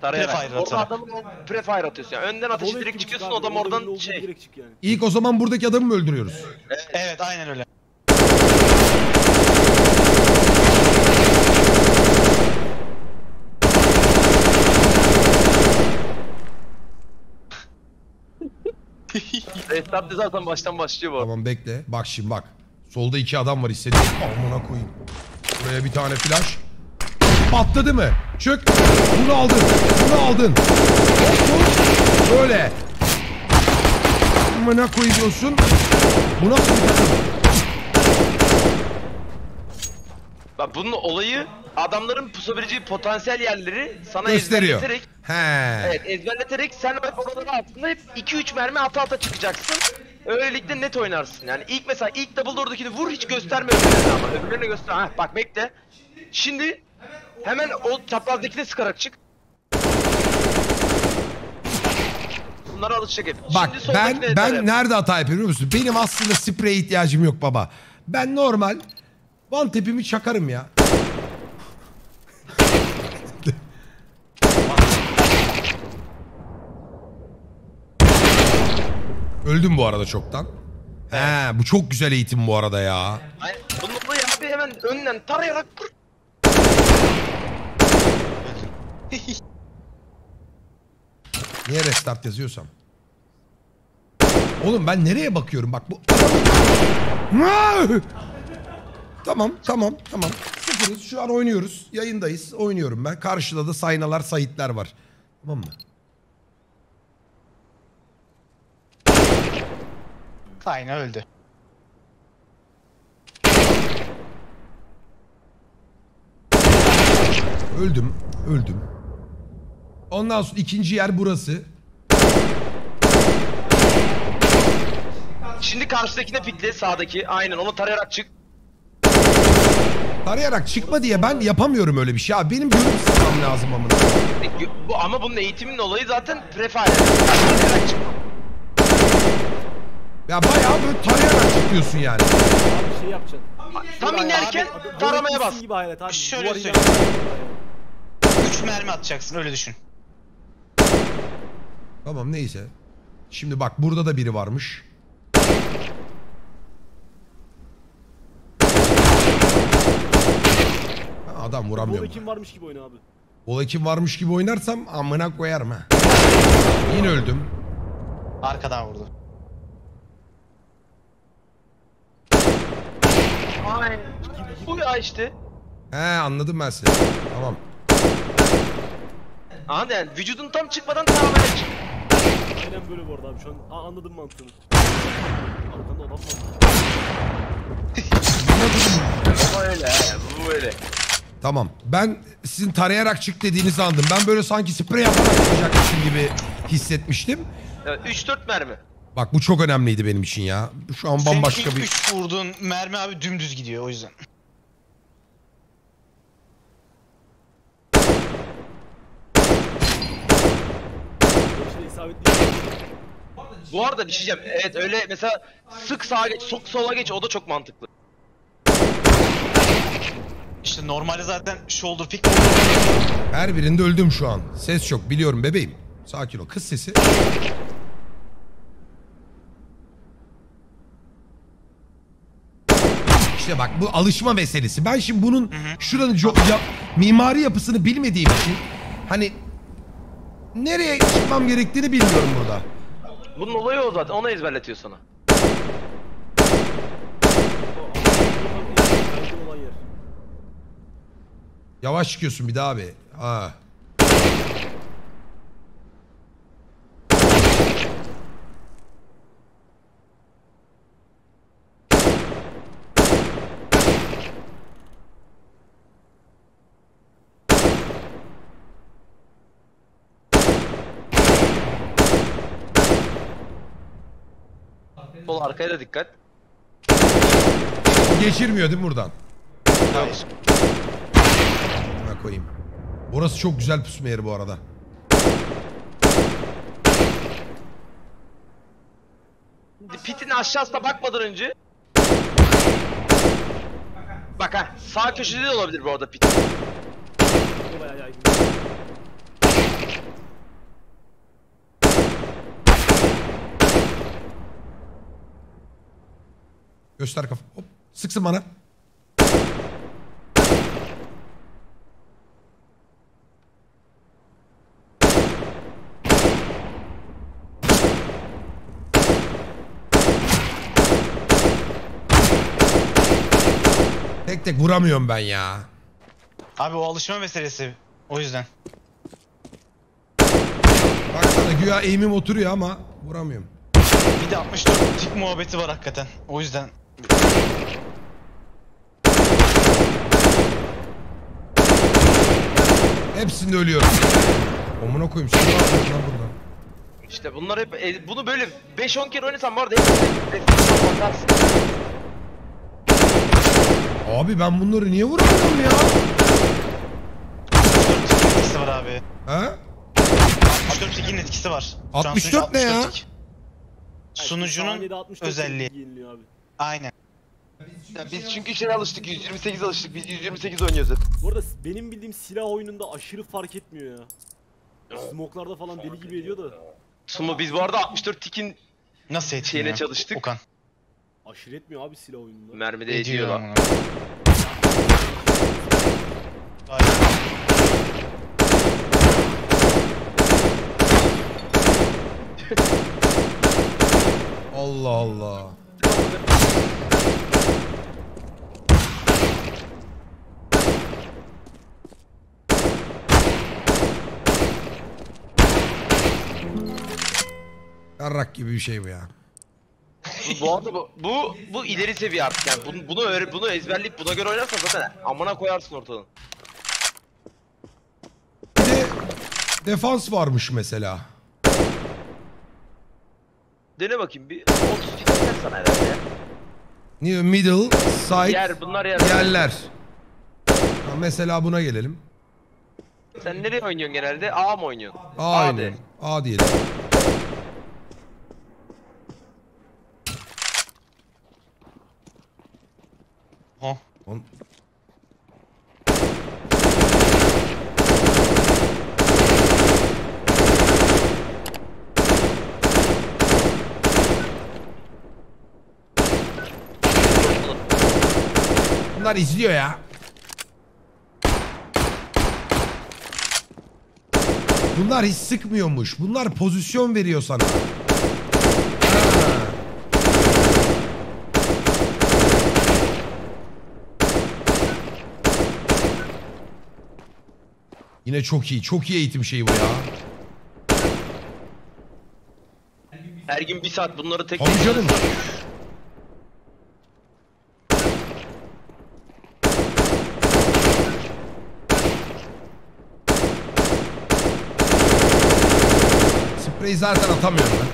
Tarayarak. Prefire Orada atarak. adamın o prefire atıyorsun. Yani önden ateşi Volley direkt çıkıyorsun adam orada oradan şey. yani. ilk o zaman buradaki adamı mı öldürüyoruz? Evet aynen öyle. Restart zaten baştan başlıyor bu. Tamam bekle. Bak şimdi bak. Solda iki adam var hissediyorum. Amına koyayım. Buraya bir tane flash. Patladı mı? Çök. Bunu aldın. Bunu aldın. Böyle. Amına koyuyorsun. Bu nasıl bir takım? Bak bunun olayı adamların pusabileceği potansiyel yerleri sana Gösteriyor. ezberleterek He. Evet ezberleterek sen hep oraların altında hep 2-3 mermi ata ata çıkacaksın. Öylelikle net oynarsın. Yani ilk mesela ilk double door'dakini vur hiç gösterme öbürlerine ama. Öbürlerine göster. Ha bak bekle. Şimdi hemen o çaprazdakine sıkarak çık. Bunlara alışacak hep. Bak Şimdi ben ben nerede hata yapıyorum biliyor musun? Benim aslında spreye ihtiyacım yok baba. Ben normal one tepimi çakarım ya. Öldüm bu arada çoktan. He bu çok güzel eğitim bu arada ya. Aynen. Bunun olayı abi hemen önden tarayarak. Niye restart yazıyorsam? Oğlum ben nereye bakıyorum? Bak bu... tamam, tamam, tamam. Sıfırız. Şu an oynuyoruz. Yayındayız. Oynuyorum ben. Karşıda da saynalar, sayitler var. Tamam mı? Aynen öldü. Öldüm. Öldüm. Ondan sonra ikinci yer burası. Şimdi karşıdakine pikle sağdaki. Aynen onu tarayarak çık. Tarayarak çıkma diye ben yapamıyorum öyle bir şey abi. Benim görüp sıkmam lazım amına. E, Bu, ama bunun eğitiminin olayı zaten prefire. Tarayarak çık. Ya bayağı böyle tarayarak çıkıyorsun yani. Abi şey yapacaksın. Tam inerken taramaya bas. gibi hayret abi. Şöyle Duvarı söyleyeyim. yan- 3 mermi atacaksın öyle düşün. Tamam neyse. Şimdi bak burada da biri varmış. Ha, Adam Burada vuramıyorum. kim varmış gibi oyna abi. Ola kim varmış gibi oynarsam amına koyarım ha. Yine öldüm. Arkadan vurdu. Aynen. Bu ya işte. He anladım ben seni. Tamam. Anladın yani vücudun tam çıkmadan tamamen çık. Aynen böyle bu arada abi şu an Aa, anladım mantığını. Arkanda adam var. Ama öyle he, bu böyle. Tamam. Ben sizin tarayarak çık dediğinizi anladım. Ben böyle sanki sprey çıkacakmışım gibi hissetmiştim. Evet, 3-4 mermi. Bak bu çok önemliydi benim için ya. Şu an Senin bambaşka ilk bir... üç vurduğun mermi abi dümdüz gidiyor o yüzden. Bu arada bir şey diyeceğim. Evet öyle mesela sık sağa geç, sok sola geç o da çok mantıklı. İşte normalde zaten shoulder pick Her birinde öldüm şu an. Ses çok biliyorum bebeğim. Sakin ol. Kız sesi. İşte bak bu alışma meselesi. Ben şimdi bunun şuranın co- ya- mimari yapısını bilmediğim için hani nereye çıkmam gerektiğini bilmiyorum burada. Bunun olayı o zaten. Onu ezberletiyor sana. Yavaş çıkıyorsun bir daha abi. Ha. Sol arkaya da dikkat. Geçirmiyor değil mi buradan? Hayır. Buna koyayım. Orası çok güzel pusma yeri bu arada. Pitin aşağısına bakmadan önce Bak ha sağ köşede de olabilir bu arada pit. Bu bayağı yaygın. Göster kafa. Hop. Sıksın bana. Tek tek vuramıyorum ben ya. Abi o alışma meselesi. O yüzden. Baksana güya aim'im oturuyor ama vuramıyorum. Bir de 64 tik muhabbeti var hakikaten. O yüzden. Hepsinde ölüyorum. Omuna koyayım. Ne yapıyorsun lan burada? İşte bunlar hep e, bunu böyle 5-10 kere oynasan bu arada hep bakarsın. Abi ben bunları niye vuramıyorum ya? 64 tikin etkisi var abi. Ha? 64 tikin etkisi var. Şu an 64 sunucu ne ya? 64 tik. Sunucunun Saniyede 64 özelliği. yeniliyor abi. Aynen. Ya biz çünkü şeye alıştık 128 alıştık biz 128 oynuyoruz hep. Bu arada benim bildiğim silah oyununda aşırı fark etmiyor ya. Smoke'larda falan deli gibi ediyor da Sumo biz bu arada 64 tikin Nasıl Şeyle ya? çalıştık. Okan. aşırı etmiyor abi silah oyununda. mermide Ediyor ediyor lan. Allah Allah. Yarrak gibi bir şey bu ya. Bu arada bu, bu, bu ileri seviye artık yani bunu, bunu, öğre- bunu ezberleyip buna göre oynarsan zaten amına koyarsın ortadan. Bir de defans varmış mesela. Dene bakayım bir 30 kilo sana herhalde ya. Niye middle, side, Yer bunlar yer. yerler. Ha, mesela buna gelelim. Sen nereye oynuyorsun genelde? A mı oynuyorsun? A A de. aynen. A diyelim. Ha. On- Bunlar izliyor ya. Bunlar hiç sıkmıyormuş. Bunlar pozisyon veriyor sana. Yine çok iyi. Çok iyi eğitim şeyi bu ya. Her gün bir saat bunları tek Tabii canım. Saat. Spreyi zaten atamıyorum ben.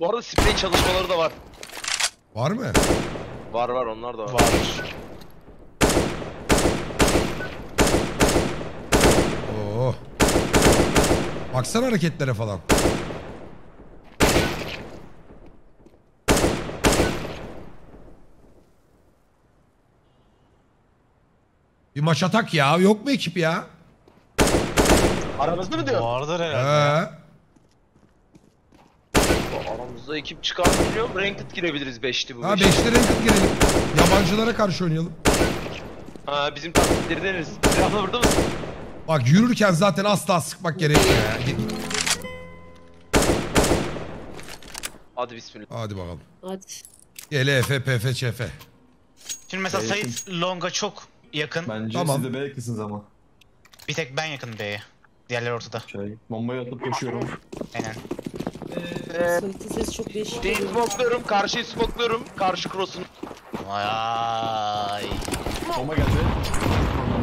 Bu arada sprey çalışmaları da var. Var mı? Var var onlar da var. Vardır. Oo. Baksana hareketlere falan. Bir maç atak ya. Yok mu ekip ya? Aramızda mı diyor? Vardır herhalde. Ee, Aramızda ekip çıkar mı bilmiyorum. Ranked girebiliriz 5'ti bu. ha beş. beşli ranked girelim. Yabancılara karşı oynayalım. Ha bizim taktikleri deneriz. Silahla burada mısın? Bak yürürken zaten asla sıkmak gerekmiyor ya. Hadi bismillah. Hadi bakalım. Hadi. Gel Efe, PF, ÇF. Şimdi mesela. Sait Long'a çok yakın. Bence Tamam. siz de B yakınsınız ama. Bir tek ben yakın B'ye. Diğerleri ortada. Şey, bombayı atıp koşuyorum. Aynen. Sırtı ses çok değişik geliyor. smokluyorum, karşıyı smokluyorum. Karşı cross'un. Vay. Bomba geldi.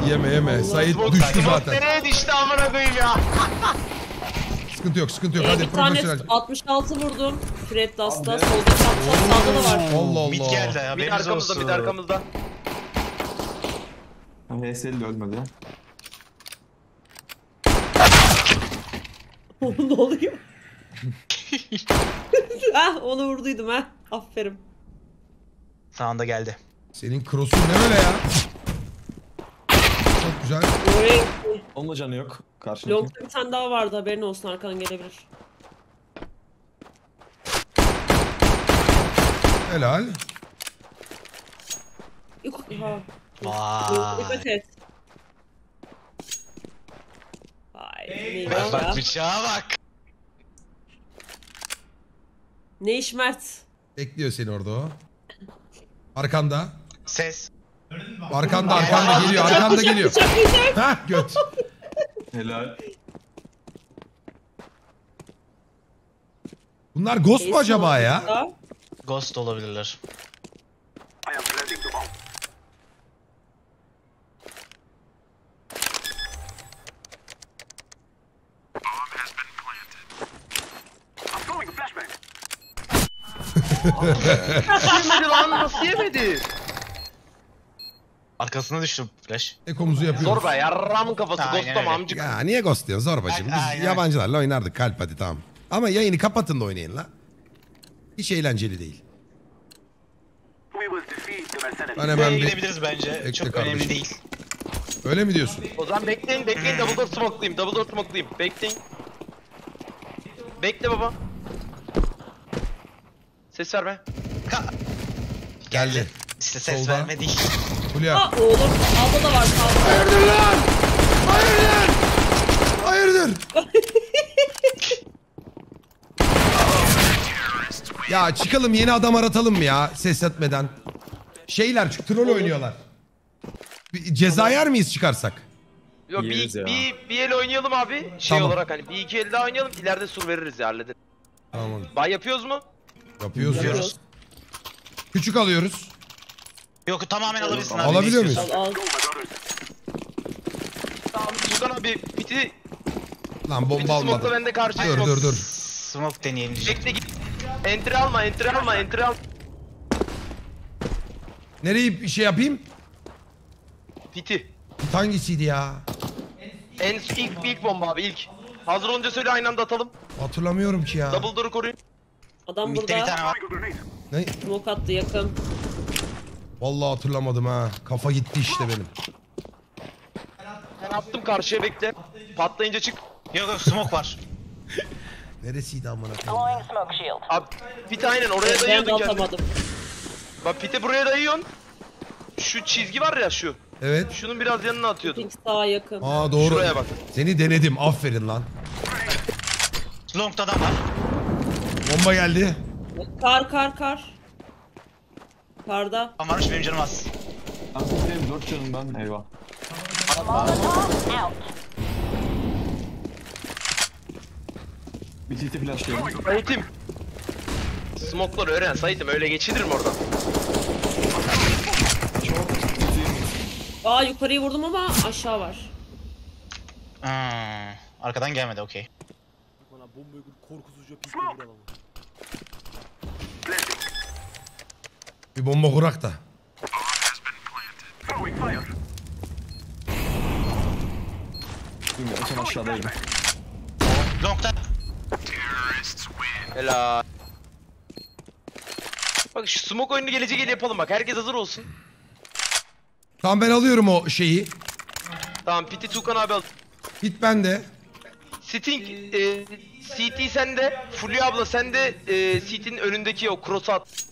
Yeme yeme. Sait düştü smoke zaten. nereye düştü amına koyayım ya? Sıkıntı yok sıkıntı yok. Ee, Hadi bir tane profesyonel. 66 vurdum. Fred Dust'ta. Abi. Solda çapraz sağda da var. Allah Allah. Mid geldi Bir haberiniz arkamızda, olsun. bir arkamızda. HSL de ölmedi. ne oluyor? ah onu vurduydum ha. Aferin. Sağında geldi. Senin cross'un ne öyle ya? Çok güzel. Oraya Onun da canı yok. Karşıdaki. Long'da bir tane daha vardı haberin olsun arkadan gelebilir. Helal. Yok. Ha. Vay. Vay. Bak bak bıçağa bak. Ne iş Mert? Bekliyor seni orada o. Arkanda. Ses. Arkanda arkanda geliyor. Arkanda geliyor. Hah göt. Helal. Bunlar ghost mu acaba ya? Ghost olabilirler. Yemedi lan nasıl yemedi? Arkasına düştüm flash. Ekomuzu yapıyoruz. Zor be yarramın kafası. Aynen Ghost'lama öyle. amcık. Ya niye ghost diyorsun zorbacım? Biz Aynen. yabancılarla oynardık kalp hadi tamam. Ama yayını kapatın da oynayın la. Hiç eğlenceli değil. Ben hemen bir... gidebiliriz bence. Bekle Çok kardeşim. önemli değil. Öyle mi diyorsun? O zaman bekleyin bekleyin double door smoke'layayım. Double door smoke'layayım. Bekleyin. Bekle baba. Ses verme. Ka- Geldi. İşte ses Solda. verme değil. Fulya. Aa oğlum sağda da var sağda. Hayırdır lan? Hayırdır? Hayırdır? ya çıkalım yeni adam aratalım mı ya ses etmeden? Şeyler çünkü troll oynuyorlar. Bir ceza yer miyiz çıkarsak? Yo Yeriz bir, ya. bir, bir el oynayalım abi. Şey Tamam. olarak hani bir iki el daha oynayalım. İleride sur veririz ya hallederiz. Tamam Bay yapıyoruz mu? Yapıyoruz. ya. Yapıyoruz. Küçük alıyoruz. Yok tamamen alabilirsin abi. Alabiliyor muyuz? Al al. Tamam Tukan abi piti, Lan bomba smoke'la almadım. ben de karşı Dur smoke. dur dur. Smoke deneyelim. Bekle git. Entry alma, entry alma, entry al. Nereyi bir şey yapayım? Piti. Bit hangisiydi ya? En ilk ilk bomba abi ilk. Hazır olunca söyle aynı anda atalım. Hatırlamıyorum ki ya. Double door'u koruyun. Adam Mid'de bir burada. tane var. Ne? Smoke attı yakın. Vallahi hatırlamadım ha. Kafa gitti işte benim. Ben attım karşıya bekle. Patlayınca çık. Yok yok smoke var. Neresiydi amına koyayım? ya? Abi piti aynen oraya Ben de dayıyordun kendini. atamadım. Bak piti buraya dayıyorsun. Şu çizgi var ya şu. Evet. Şunun biraz yanına atıyordun. Pink sağa yakın. Aa doğru. Şuraya bak. Seni denedim. Aferin lan. Long'da adam var. Bomba geldi. Kar kar kar. Karda. Ama varmış benim canım az. Ben sizdeyim 4 canım ben eyvah. Bir TT flash diyorum. Sait'im. Smoke'ları öğren Sait'im öyle geçilirim oradan. Aa yukarıyı vurdum ama aşağı var. Hmm, arkadan gelmedi okey. Bana bombayı korkusuzca pikle vur adamı. Bir bomba kurak da. Bilmiyorum sen aşağıdaydım. Long'da Helal. Bak şu smoke oyunu gelecek el yapalım bak. Herkes hazır olsun. Tamam ben alıyorum o şeyi. Tamam Piti Tukan abi al. Git bende. Sting, e, CT sende. Fulya abla sende. E, CT'nin önündeki o cross'u at.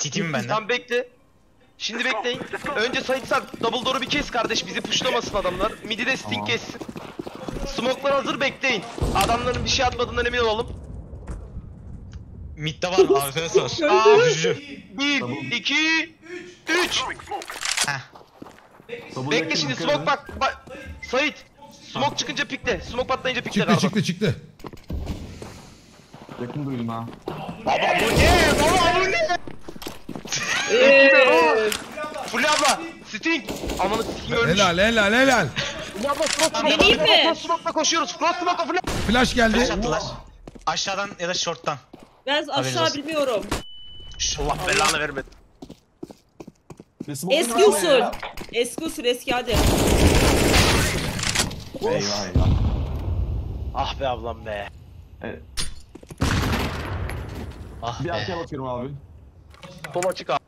City'm bende. Tamam bekle. Şimdi bekleyin. Önce Sait Sarp double door'u bir kes kardeş. Bizi pushlamasın adamlar. Midi de Sting kessin. Smoke'lar hazır bekleyin. Adamların bir şey atmadığından emin olalım. Mid'de var arkadaşlar. Aa, Düşücü. 1, 2, 3. Heh. Double Bekle şimdi smoke bak. bak. Sait. Smoke çıkınca pikle. Smoke patlayınca pikle. Çıktı abi. çıktı çıktı. Yakın duydum ha. Baba bu ne? Baba bu ne? Eee. Fulya abla. Sting. Amanı Sting ölmüş. Helal helal helal. Fulya abla cross smoke. Deneyeyim mi? Cross smoke'la koşuyoruz. Cross smoke'la Fulya. Flash geldi. Flash attılar. Aşağıdan ya da short'tan. Ben aşağı olsun. bilmiyorum. Allah belanı smoke Eski usul. Eski usul eski hadi. Eyvah eyvah. Ah be ablam be. Evet. Ah Bir be. arkaya bakıyorum abi. Sol açık abi.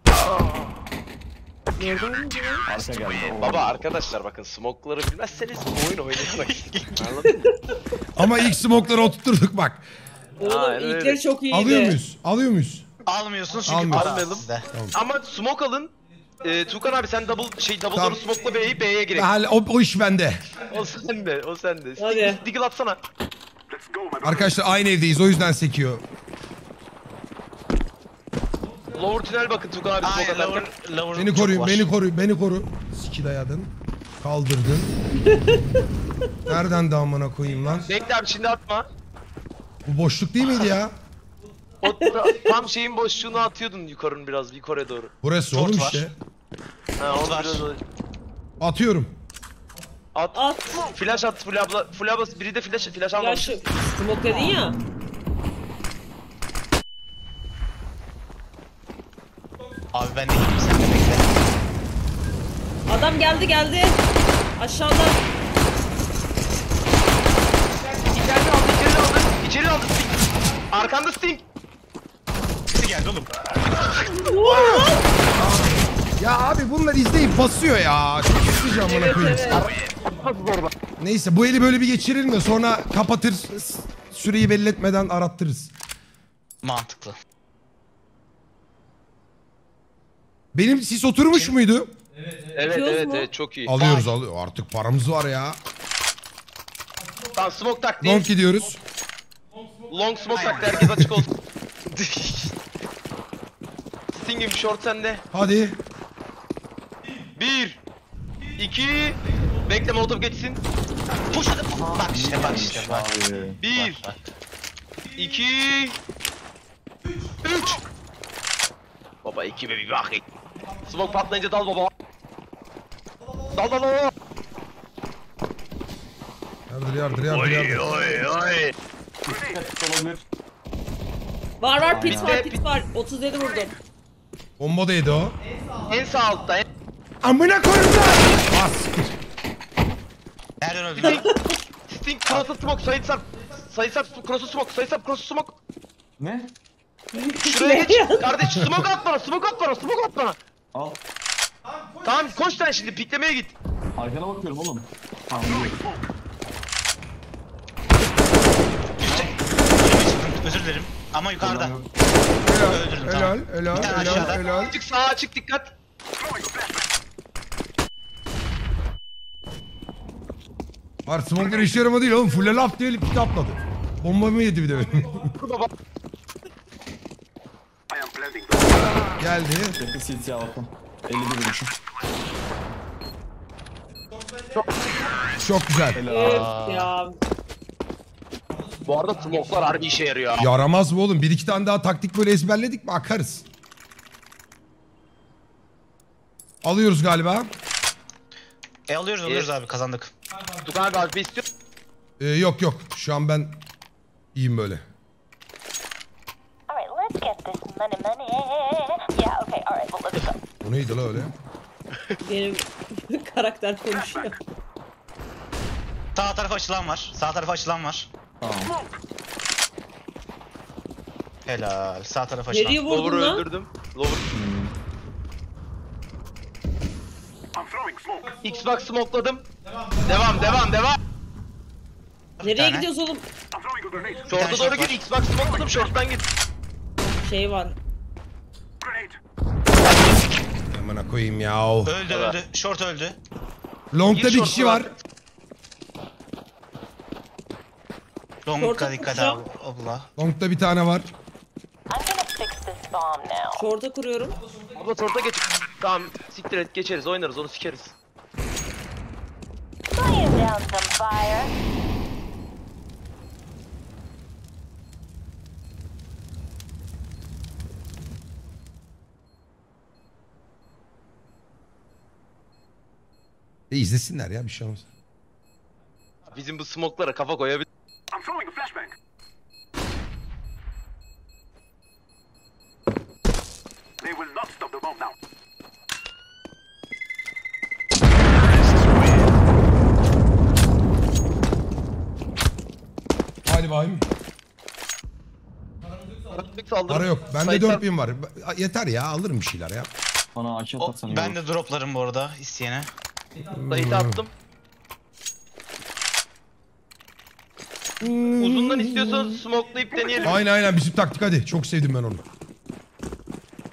Arka geldi. Baba arkadaşlar bakın smoke'ları bilmezseniz oyun. Anladın mı? Ama ilk smoke'ları oturtturduk bak. Oğlum ilkleri öyle. çok iyiydi. Alıyor muyuz? Alıyor muyuz? Almıyorsunuz çünkü Almıyoruz. Almayalım. sizde. Ama smoke alın. Ee, Tukan abi sen double şey double Tamam. door'u smoke'la B'yi B'ye girek. Hal, o, o iş bende. O sende, o sende. Hadi. Diggle atsana. Arkadaşlar aynı evdeyiz o yüzden sekiyor. Lower tünel bakın Tukan abi Aynen lower, lower Beni çok koru, var. beni koru, beni koru. Siki dayadın. Kaldırdın. Nereden de amına koyayım lan? Bekle abi şimdi atma. Bu boşluk değil miydi ya? O tam şeyin boşluğunu atıyordun yukarının biraz yukarıya doğru. Burası Short oğlum var. işte. Ha onu biraz Atıyorum. at. At. Flash at full abla. Full abla biri de flash flash almamış. şu smoke dedin ya. Abi ben de gideyim sen de bekle. Adam geldi geldi. Aşağıda. İçeride aldı, içeri aldı. İçeri aldı Sting. Arkanda Sting. Sesi geldi oğlum. Ya abi bunlar izleyip basıyor ya. Çok sıkıcı amına koyayım. Neyse bu eli böyle bir geçirelim de sonra kapatır. s- Süreyi belli etmeden arattırırız. Mantıklı. Benim sis oturmuş muydu? Evet Yapıyoruz evet mu? evet çok iyi. Alıyoruz alıyoruz. Artık paramız var ya. Tamam smoke taktiği. Long gidiyoruz. Long smoke taktı herkes açık olsun. Sting'im short sende. Hadi. Bir. iki. Bekle molotov geçsin. Push hadi. Bak işte bak işte bak. Abi. Bir. Bak, bak. iki. Üç. Baba iki bir bak. Smoke patlayınca dal baba. Dal dal dal. Yardır yardır yardır yardır. Oy oy. Olabilir. Var var pit var pit var. 37 vurdum. Bomba da yedi o. En sağ altta. En... Amına koyayım lan. Ah, siktir. Nereden öldün? lan? Sting cross'u smoke. Sayı sarp. Sayı sarp cross'u smoke. Sayı sarp cross'u smoke. Ne? Şuraya geç. Kardeş smoke at bana. Smoke at bana. Smoke at bana. Al. Tamam koş sen şimdi piklemeye git. Arkana bakıyorum oğlum. Tamam biliyorum. Özür dilerim. Ama yukarıda. Yok. Öldürdüm Helal tamam. helal Bir tane helal aşağıda. helal. Açık sağa açık dikkat. Var smoke'lar işe yarama değil oğlum. Full laf diye pit atladı. Bombamı yedi bir de benim. Geldi. Yakın CT'ye bakın. 51 düşün. Çok güzel. Üf ya. Bu arada smoklar harbi işe yarıyor. Yaramaz mı oğlum? Bir iki tane daha taktik böyle ezberledik mi akarız. Alıyoruz galiba. E alıyoruz alıyoruz abi kazandık. Tukan abi abi istiyor. Ee, yok yok. Şu an ben iyiyim böyle. All right, let's get this money, money. Yeah, okay, all right, well, let's go. O neydi la öyle? Benim karakter konuşuyor. Sağ tarafa açılan var. Sağ tarafa açılan var. Tamam. Helal. Sağ tarafa açılan. Nereye vurdun lan? öldürdüm. Lower. Xbox smokladım. Devam devam devam. Nereye tane. gidiyoruz oğlum? Short'a tane doğru short git. Xbox smokladım. Short'tan git. Şey var. Amına koyayım ya. Öldü öldü. Short öldü. Long'da Bir kişi var. Long'a Short'a dikkat abi. Abla. Long'da bir tane var. I'm gonna fix this bomb now. Şorta kuruyorum. Abla short'a geç. Tamam siktir et geçeriz oynarız onu sikeriz. Laying down some fire. E izlesinler ya bir şey olmaz. Bizim bu smoklara kafa koyabilir. Hadi bakayım. Karanlık saldırı. Para yok. Bende Sayıklar- 4000 var. Yeter ya alırım bir şeyler ya. Bana atarsan iyi ben de droplarım bu arada isteyene. Sayıda attım. Uzundan istiyorsanız smokelayıp deneyelim. Aynen aynen bizim taktik hadi. Çok sevdim ben onu.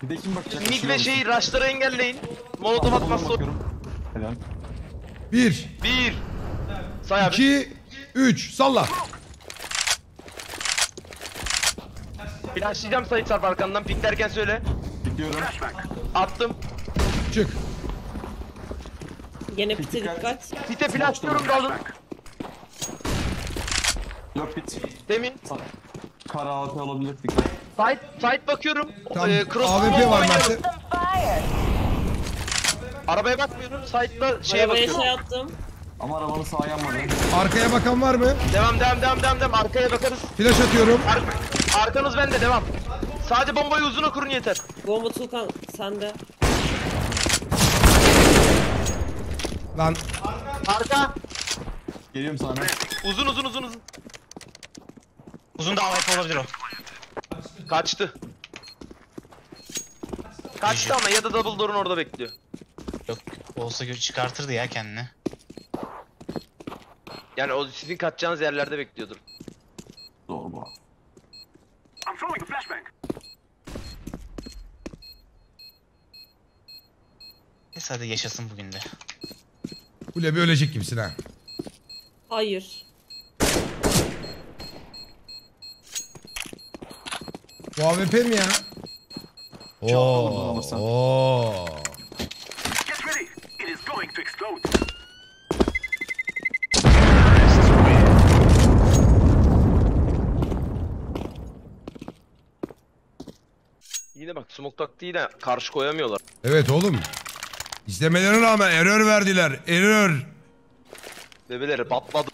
Bir de kim bakacak? Mid ve şey rush'ları engelleyin. Molotov atmazsa. Helal. 1, Bir. Say abi. 2, 3. Salla. Flashlayacağım Sait Sarp arkandan. Piklerken söyle. Gidiyorum. Attım. Çık. Gene pite dikkat. Site flashlıyorum dalın. Yok bit. Demin. Kara AP olabilir dikkat. Site, site bakıyorum. Tamam. Ee, cross AWP var fire. Arabaya bakmıyorum. Site'da şeye Arabaya bakıyorum. şey attım. Ama arabanın sağa yanmadı. Arkaya bakan var mı? Devam devam devam devam devam. Arkaya bakarız. Flash atıyorum. Ar- arkanız bende devam. Sadece bombayı uzuna kurun yeter. Bomba Tuğkan sende. Lan Arka. Geliyorum sana. Uzun uzun uzun uzun. Uzun da AWP olabilir o. Kaçtı. Kaçtı ama ya da double door'un orada bekliyor. Yok olsa gö- çıkartırdı ya kendini. Yani o sizin kaçacağınız yerlerde bekliyordur. Doğru bu. Neyse hadi yaşasın bugün de. Kule bir ölecek gibisin ha. Hayır. Bu AWP mi ya? Oo. Oo. Yine bak smoke taktiği de karşı koyamıyorlar. Evet oğlum. İstemelerine rağmen error verdiler. Error. Bebeleri patladı.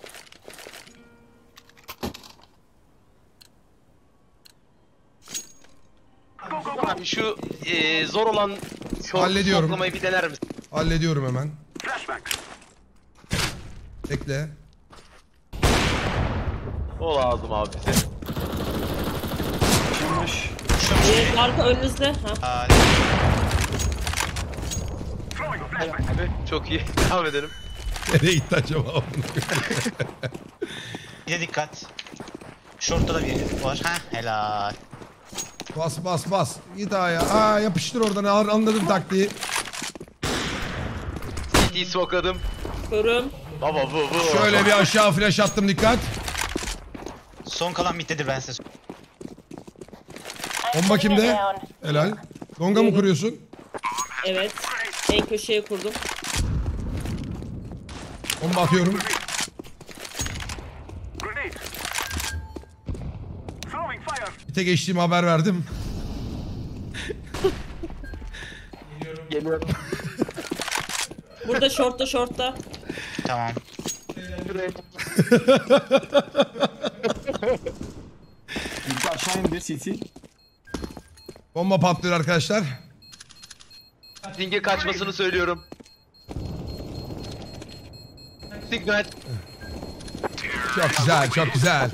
Abi şu eee, zor olan short Hallediyorum. smoklamayı bir dener misin? Hallediyorum hemen. Bekle. O lazım abi bize. Kimmiş? Bir arka önünüzde. Ha. Aa, Abi çok iyi. Devam edelim. Nereye gitti acaba? bir de dikkat. Short'ta da bir var. Ha helal. bas bas bas. Git ya. Aa yapıştır oradan. An- Anladım taktiği. CT smokeladım. Körüm. Baba bu bu. Şöyle bir aşağı flash attım dikkat. Son kalan middedir ben size. Bomba kimde? Helal. Longa mı kuruyorsun? Evet. En köşeye kurdum. Bomba atıyorum. Bir tek geçtiğim haber verdim. Geliyorum. Burada şortta şortta. Tamam. Aşağı indir CT. Bomba patlıyor arkadaşlar. Sting'e kaçmasını söylüyorum. Dön. Çok güzel, çok güzel.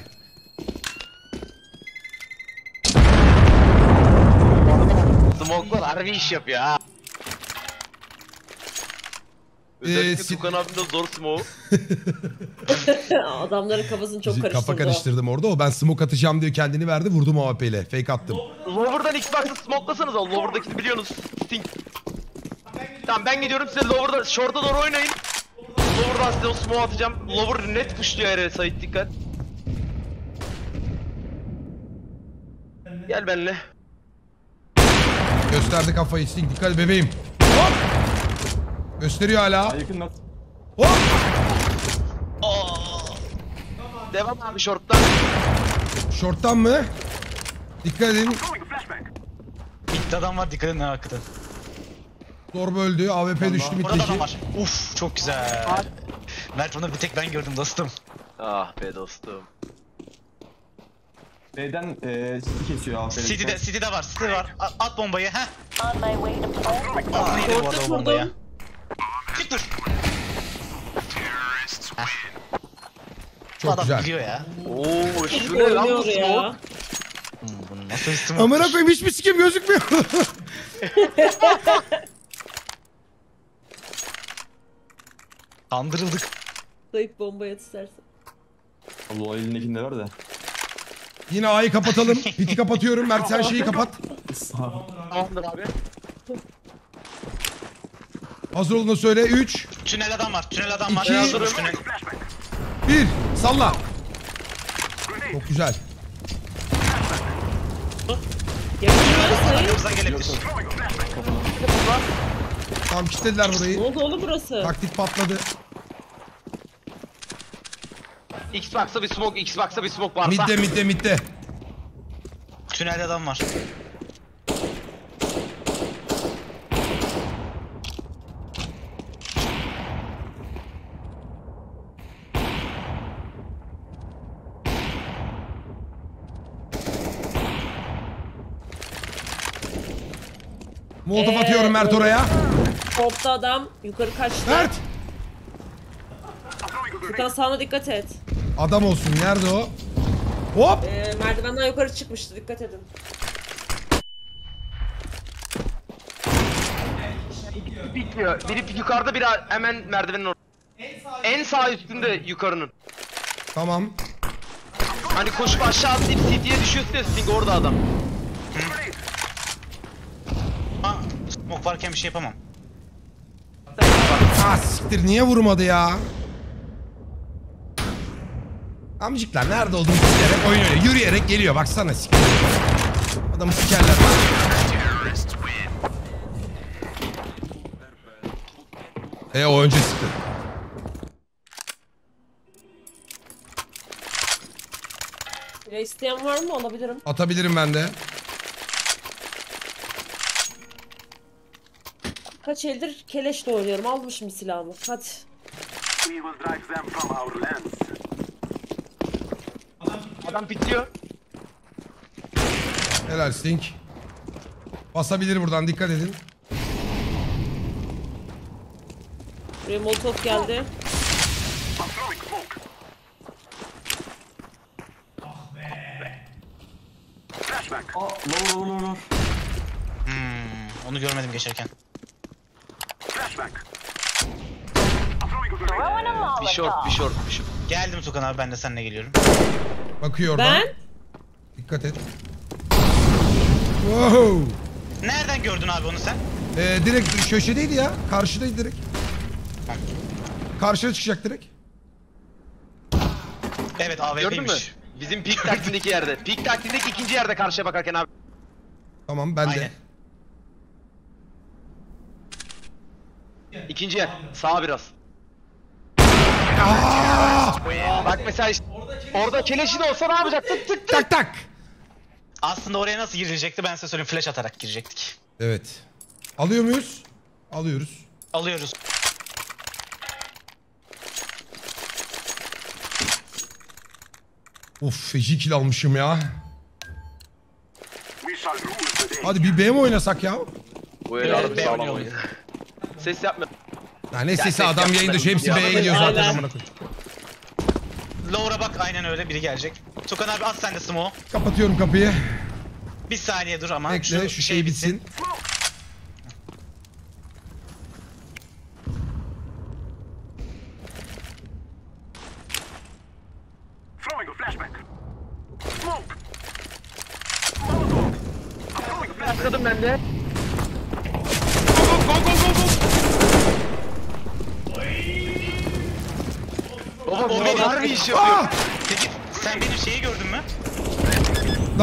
Smoke'lar harbi iş yapıyor ha. Özellikle si- Tukan abinin de zor smoke. Adamların kafasını çok karıştırdı. kafa karıştırdım orada. O ben smoke atacağım diyor kendini verdi. Vurdum AWP ile. Fake attım. Lower'dan Xbox'ı smokelasanız o Lower'dakini biliyorsunuz. Sting. Tamam ben gidiyorum size Lower'da short'a doğru oynayın. Lower'dan size o smoke atacağım. Lower net pushluyor yere Sait dikkat. Gel benimle. Gösterdi kafayı. Sting dikkat bebeğim. Hop! Gösteriyor hala. Yakın. Hop! Devam abi short'tan. Short'tan mı? Dikkat edin. Bitti adam var dikkat edin ha hakikaten. Zorba öldü. AWP düştü Burada da mitteki. adam var. Uf çok güzel. Mert bunu bir tek ben gördüm dostum. Ah be dostum. B'den eee CT kesiyor abi. City'de, City'de var, City'de var. A- At bombayı, heh. Ağzına yedi bu arada o bombayı. Çık dur. Çok adam güzel. biliyor ya. Oo şu ne lan bu Oynuyor ya. smoke? Hmm, bunu nasıl üstüme Amına koyayım hiçbir sikim gözükmüyor. Kandırıldık. Zayıf bombayı at istersen. Allah o elindekinde ver de. Yine A'yı kapatalım. Piti kapatıyorum. Mert sen şeyi kapat. Tamamdır abi. Hazır olduğunu söyle. 3, Tünel adam var, tünel adam var. İki. Hazırım. Tünel. 1. Salla. Çok güzel. Yakınlar sayın. Arkamızdan gelebilir. Tamam kilitlediler Ne burayı. oldu oğlum burası? Taktik patladı. Xbox'a bir smoke, Xbox'a bir smoke varsa. Midde midde midde. Tünelde adam var. Molotof Ee, atıyorum Mert oraya. Topta adam yukarı kaçtı. Mert! Furkan sağına dikkat et. Adam olsun. Nerede o? Hop! Ee, merdivenden yukarı çıkmıştı dikkat edin. Bitmiyor. Biri yukarıda biri hemen merdivenin orada. En sağ üstünde yukarının. Tamam. Hani koşup aşağı atlayıp CT'ye düşüyorsun ya Sting orada adam. Ha, smoke varken bir şey yapamam. Ah siktir niye vurmadı ya? Amcıklar nerede olduğunu sikerek oyun oynuyor. Yürüyerek geliyor baksana siktir. Adamı sikerler. E o önce sıktı. Ya isteyen var mı? Alabilirim. Atabilirim ben de. Kaç eldir keleşle oynuyorum. Almışım silahımı. Hadi. Adam bitliyor. Helal Stink. Basabilir buradan dikkat edin. Buraya molotof geldi. Aa lower lower lower. Hmm, onu görmedim geçerken. Bir short, bir short, bir short. Geldim Tukan abi ben de seninle geliyorum. Bakıyor oradan. Ben Dikkat et. Wow. Nereden gördün abi onu sen? Ee, direkt köşedeydi ya. Karşıdaydı direkt. Karşıya çıkacak direkt. Evet Gördün mü? AWP'ymiş. Bizim peak taktiğindeki yerde. Peak taktiğindeki ikinci yerde karşıya bakarken abi. Tamam ben de. Aynen. İkinci yer. Sağa biraz. Bak mesela işte, orada keleşin olsa ne yapacaktın? Tık tık. Tak tak. Aslında oraya nasıl girilecekti ben size söyleyeyim. Flash atarak girecektik. Evet. Alıyor muyuz? Alıyoruz. Alıyoruz. Of feci kill almışım ya. Hadi bir B mi oynasak ya? Bu el Evet, harbi B sağlam. Ses yapma. Ya ne sesi ses adam yayında şu hepsi. B'ye gidiyor zaten amına koyayım. Lower'a bak aynen öyle biri gelecek. Tukan abi at sen de smoke. Kapatıyorum kapıyı. Bir saniye dur ama. Bekle şu şey bitsin.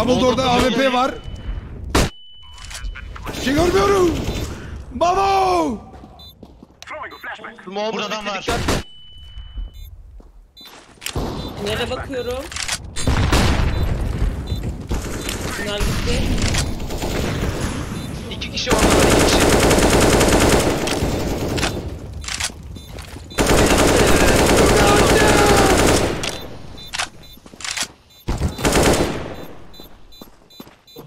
Dumbledore'da Oldu, AWP oldu. var. Şey görmüyorum. Babo! Small Burada adam var. dikkat. Nereye bakıyorum? Tünel gitti. İki kişi orada var, iki kişi.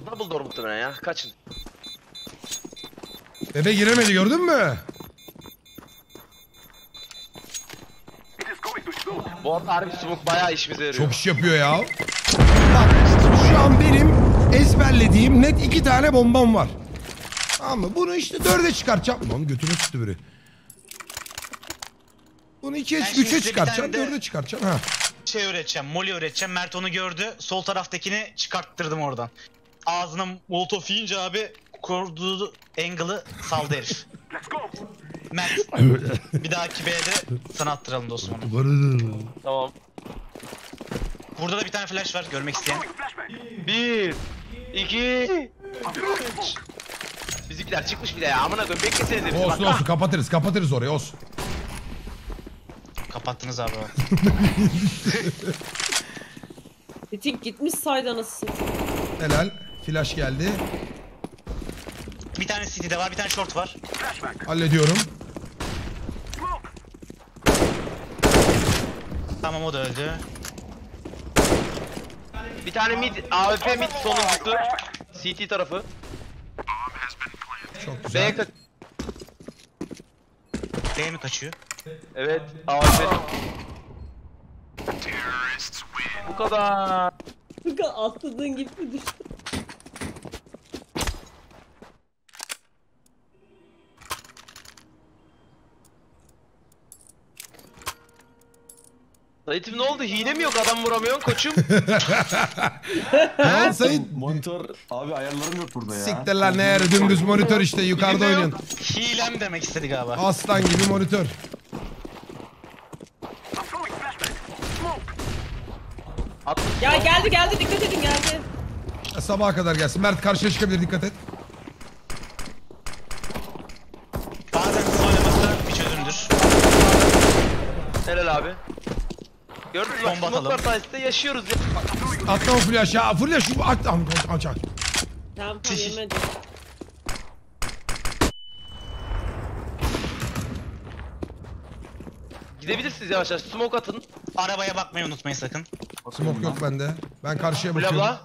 Double door muhtemelen ya. Kaçın. Bebe giremedi gördün mü? Bu arada harbi smoke bayağı işimize yarıyor. Çok iş yapıyor ya. Bak şu an benim ezberlediğim net iki tane bombam var. Tamam mı? Bunu işte dörde çıkartacağım. Lan götüme çıktı biri. Bunu ikiye, Ben şimdi üçe size bir çıkartacağım, tane de- dörde çıkartacağım. Ha. Şey öğreteceğim. Molly öğreteceğim. Mert onu gördü. Sol taraftakini çıkarttırdım oradan. Ağzına molotof yiyince abi kurduğu angle'ı saldı herif. Mert. bir dahaki B'de sana attıralım dostum onu. Tamam. Burada da bir tane flash var görmek isteyen. Bir, iki, üç. Bizimkiler çıkmış bile ya. Amına koyayım beklesenize bizi bak. Olsun olsun kapatırız, kapatırız orayı olsun. Kapattınız abi. Bitik gitmiş saydı anasını. Helal. Flash geldi. bir tane city'de var bir tane short var. Hallediyorum. Tamam o da öldü. Bir tane mid, AWP mid sonuncusu. CT tarafı. Çok B'ye güzel. kaç... D mi kaçıyor? Evet, AWP. Bu kadar. Fıkı atladığın gibi düştü. Sait'im ne oldu? Hile mi yok? Adam vuramıyorsun koçum. Lan Sait. Monitör abi ayarlarım yok burada ya. Siktir lan ne yere dümdüz monitör işte yukarıda Hile yok. oynuyorsun. Hilem demek istedi galiba. Aslan gibi monitör. Ya geldi geldi dikkat edin geldi. Ya Sabaha kadar gelsin. Mert karşıya çıkabilir dikkat et. Bazen hızlı oynaması bir çözümdür. Helal abi. Gördünüz mü? Bak Bomba atalım. smoke'lar sayesinde yaşıyoruz ya. Atlama flash ya. Flash şu aç aç aç. Tamam tamam yemedim. Gidebilirsiniz yavaş yavaş. Smoke atın. Arabaya bakmayı unutmayın sakın. Smoke yok bende. Ben karşıya bakıyorum. bla.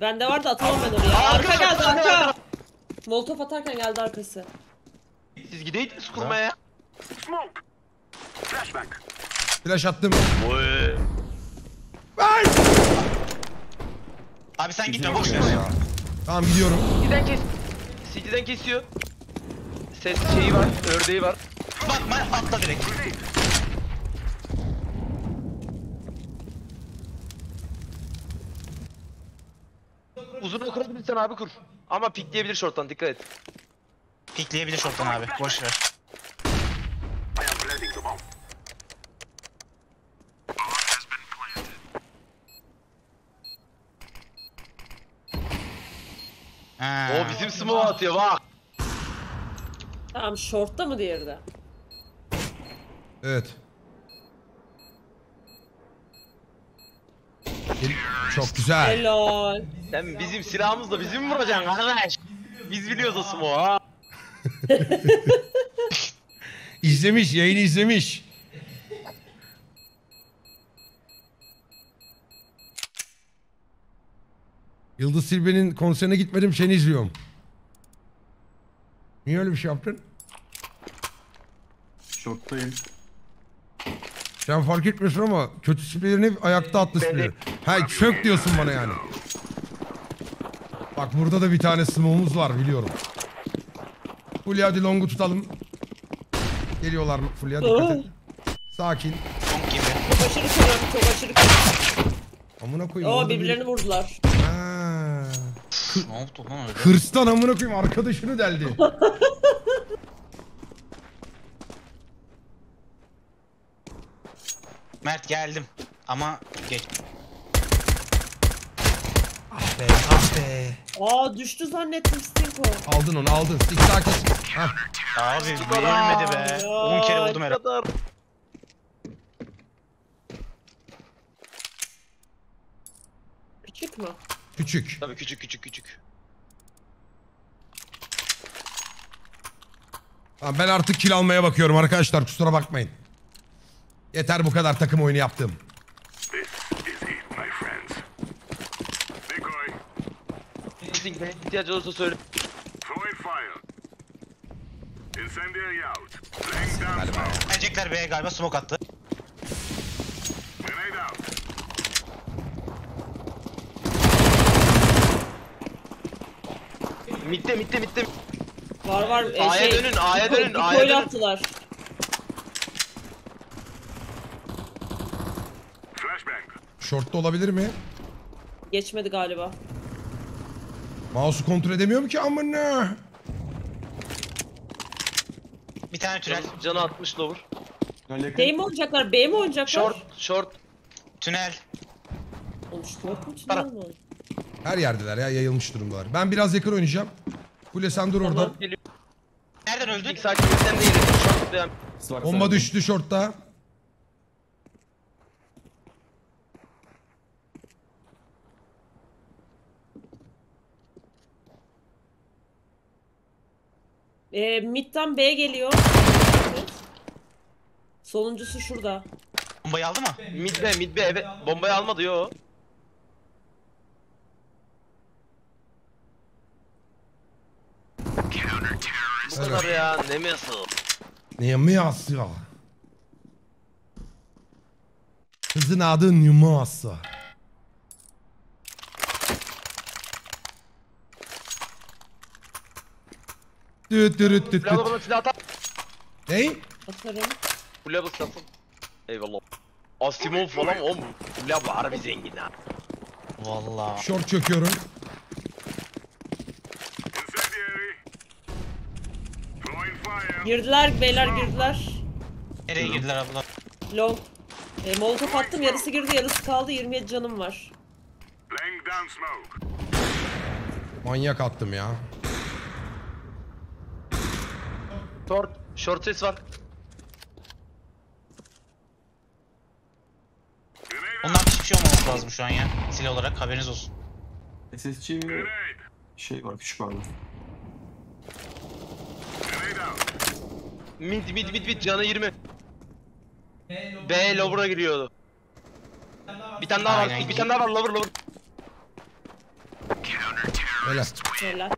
Bende var da atamam ben oraya. Arka geldi arka. Molotof atarken geldi arkası. Siz gideydiniz kurmaya. Flash attım. Oy. Ay! Abi sen gitme boş ver. Tamam gidiyorum. City'den kes. City'den kesiyor. Ses şeyi var, ördeği var. Bakma atla direkt. Uzun kurabilirsen abi kur. Ama pikleyebilir short'tan dikkat et. Pikleyebilir short'tan abi. Boş ver. Ha. O bizim smoke atıyor bak. Tamam shortta mı diğeri de? Evet. Çok güzel. Helal. Sen bizim silahımızla bizi mi vuracaksın kardeş? Biz biliyoruz o smoke'u ha. İzlemiş, yayını izlemiş. Yıldız Silbe'nin konserine gitmedim, seni izliyorum. Niye öyle bir şey yaptın? Şoktayım. Sen fark etmiyorsun ama kötü spillerin hep ayakta attı spiller. Ha çök diyorsun bana yani. Bak burada da bir tane smoke'umuz var biliyorum. Fulya hadi long'u tutalım. Geliyorlar mı Fulya dikkat et. Sakin. Long gibi. Çok aşırı kırık, çok aşırı kırık. Amına koyayım. Oo orada bir- birbirlerini vurdular. Ne oldu lan öyle? Hırstan amına koyayım arkadaşını deldi. Mert geldim. Ama geç. ah be ah be. Aa düştü zannettim Stinko. Aldın onu aldın. Sik sakin. Hah. Abi verilmedi be. 10 kere vurdum herhalde. kadar. Küçük mü? Küçük. Tabii küçük küçük küçük. Tamam, ben artık kill almaya bakıyorum arkadaşlar kusura bakmayın. Yeter bu kadar takım oyunu yaptım. Ne ihtiyacı olursa söyle. Gelecekler be galiba smoke attı. Mitte mitte mitte. Var var. e, A'ya şey, dönün, A'ya dönün, A'ya dönün. attılar. Short'ta olabilir mi? Geçmedi galiba. Mouse'u kontrol edemiyorum ki amına. Bir tane tünel. Canı 60 lower. B mi oynayacaklar? B mi oynayacaklar? Short short. Tünel. Olmuş yok mu? Para. Tünel mi? Her yerdeler ya yayılmış durumdalar. Ben biraz yakın oynayacağım. Kule sen dur orada. Nereden öldün? İlk değil. Devam. Bak Bomba düştü short'ta. E, mid'den B geliyor. Evet. Sonuncusu şurada. Bombayı aldı mı? Mid B mid B evet. Bombayı almadı yo. Kadar ya ne asıl? Ne mi ya? Kızın adı Numasa. Düt dürüt düt Silahla düt. bana silah atar. Ney? Atarım. Eyvallah. Asimov falan oğlum. Fulya bu harbi zengin ha. Vallahi. Short çöküyorum. Girdiler beyler girdiler. Nereye girdiler abla? Long. E, molotof attım yarısı girdi yarısı kaldı 27 canım var. Manyak attım ya. Short. Short ses var. Ondan hiçbir şey olmaması lazım şu an ya. Silah olarak haberiniz olsun. SSC mi? Şey var küçük vardı. Mid mid mid mid canı 20. B lower'a giriyordu. Bir tane daha var. Aynen. Bir tane daha var lower lower. Öyle. Helal.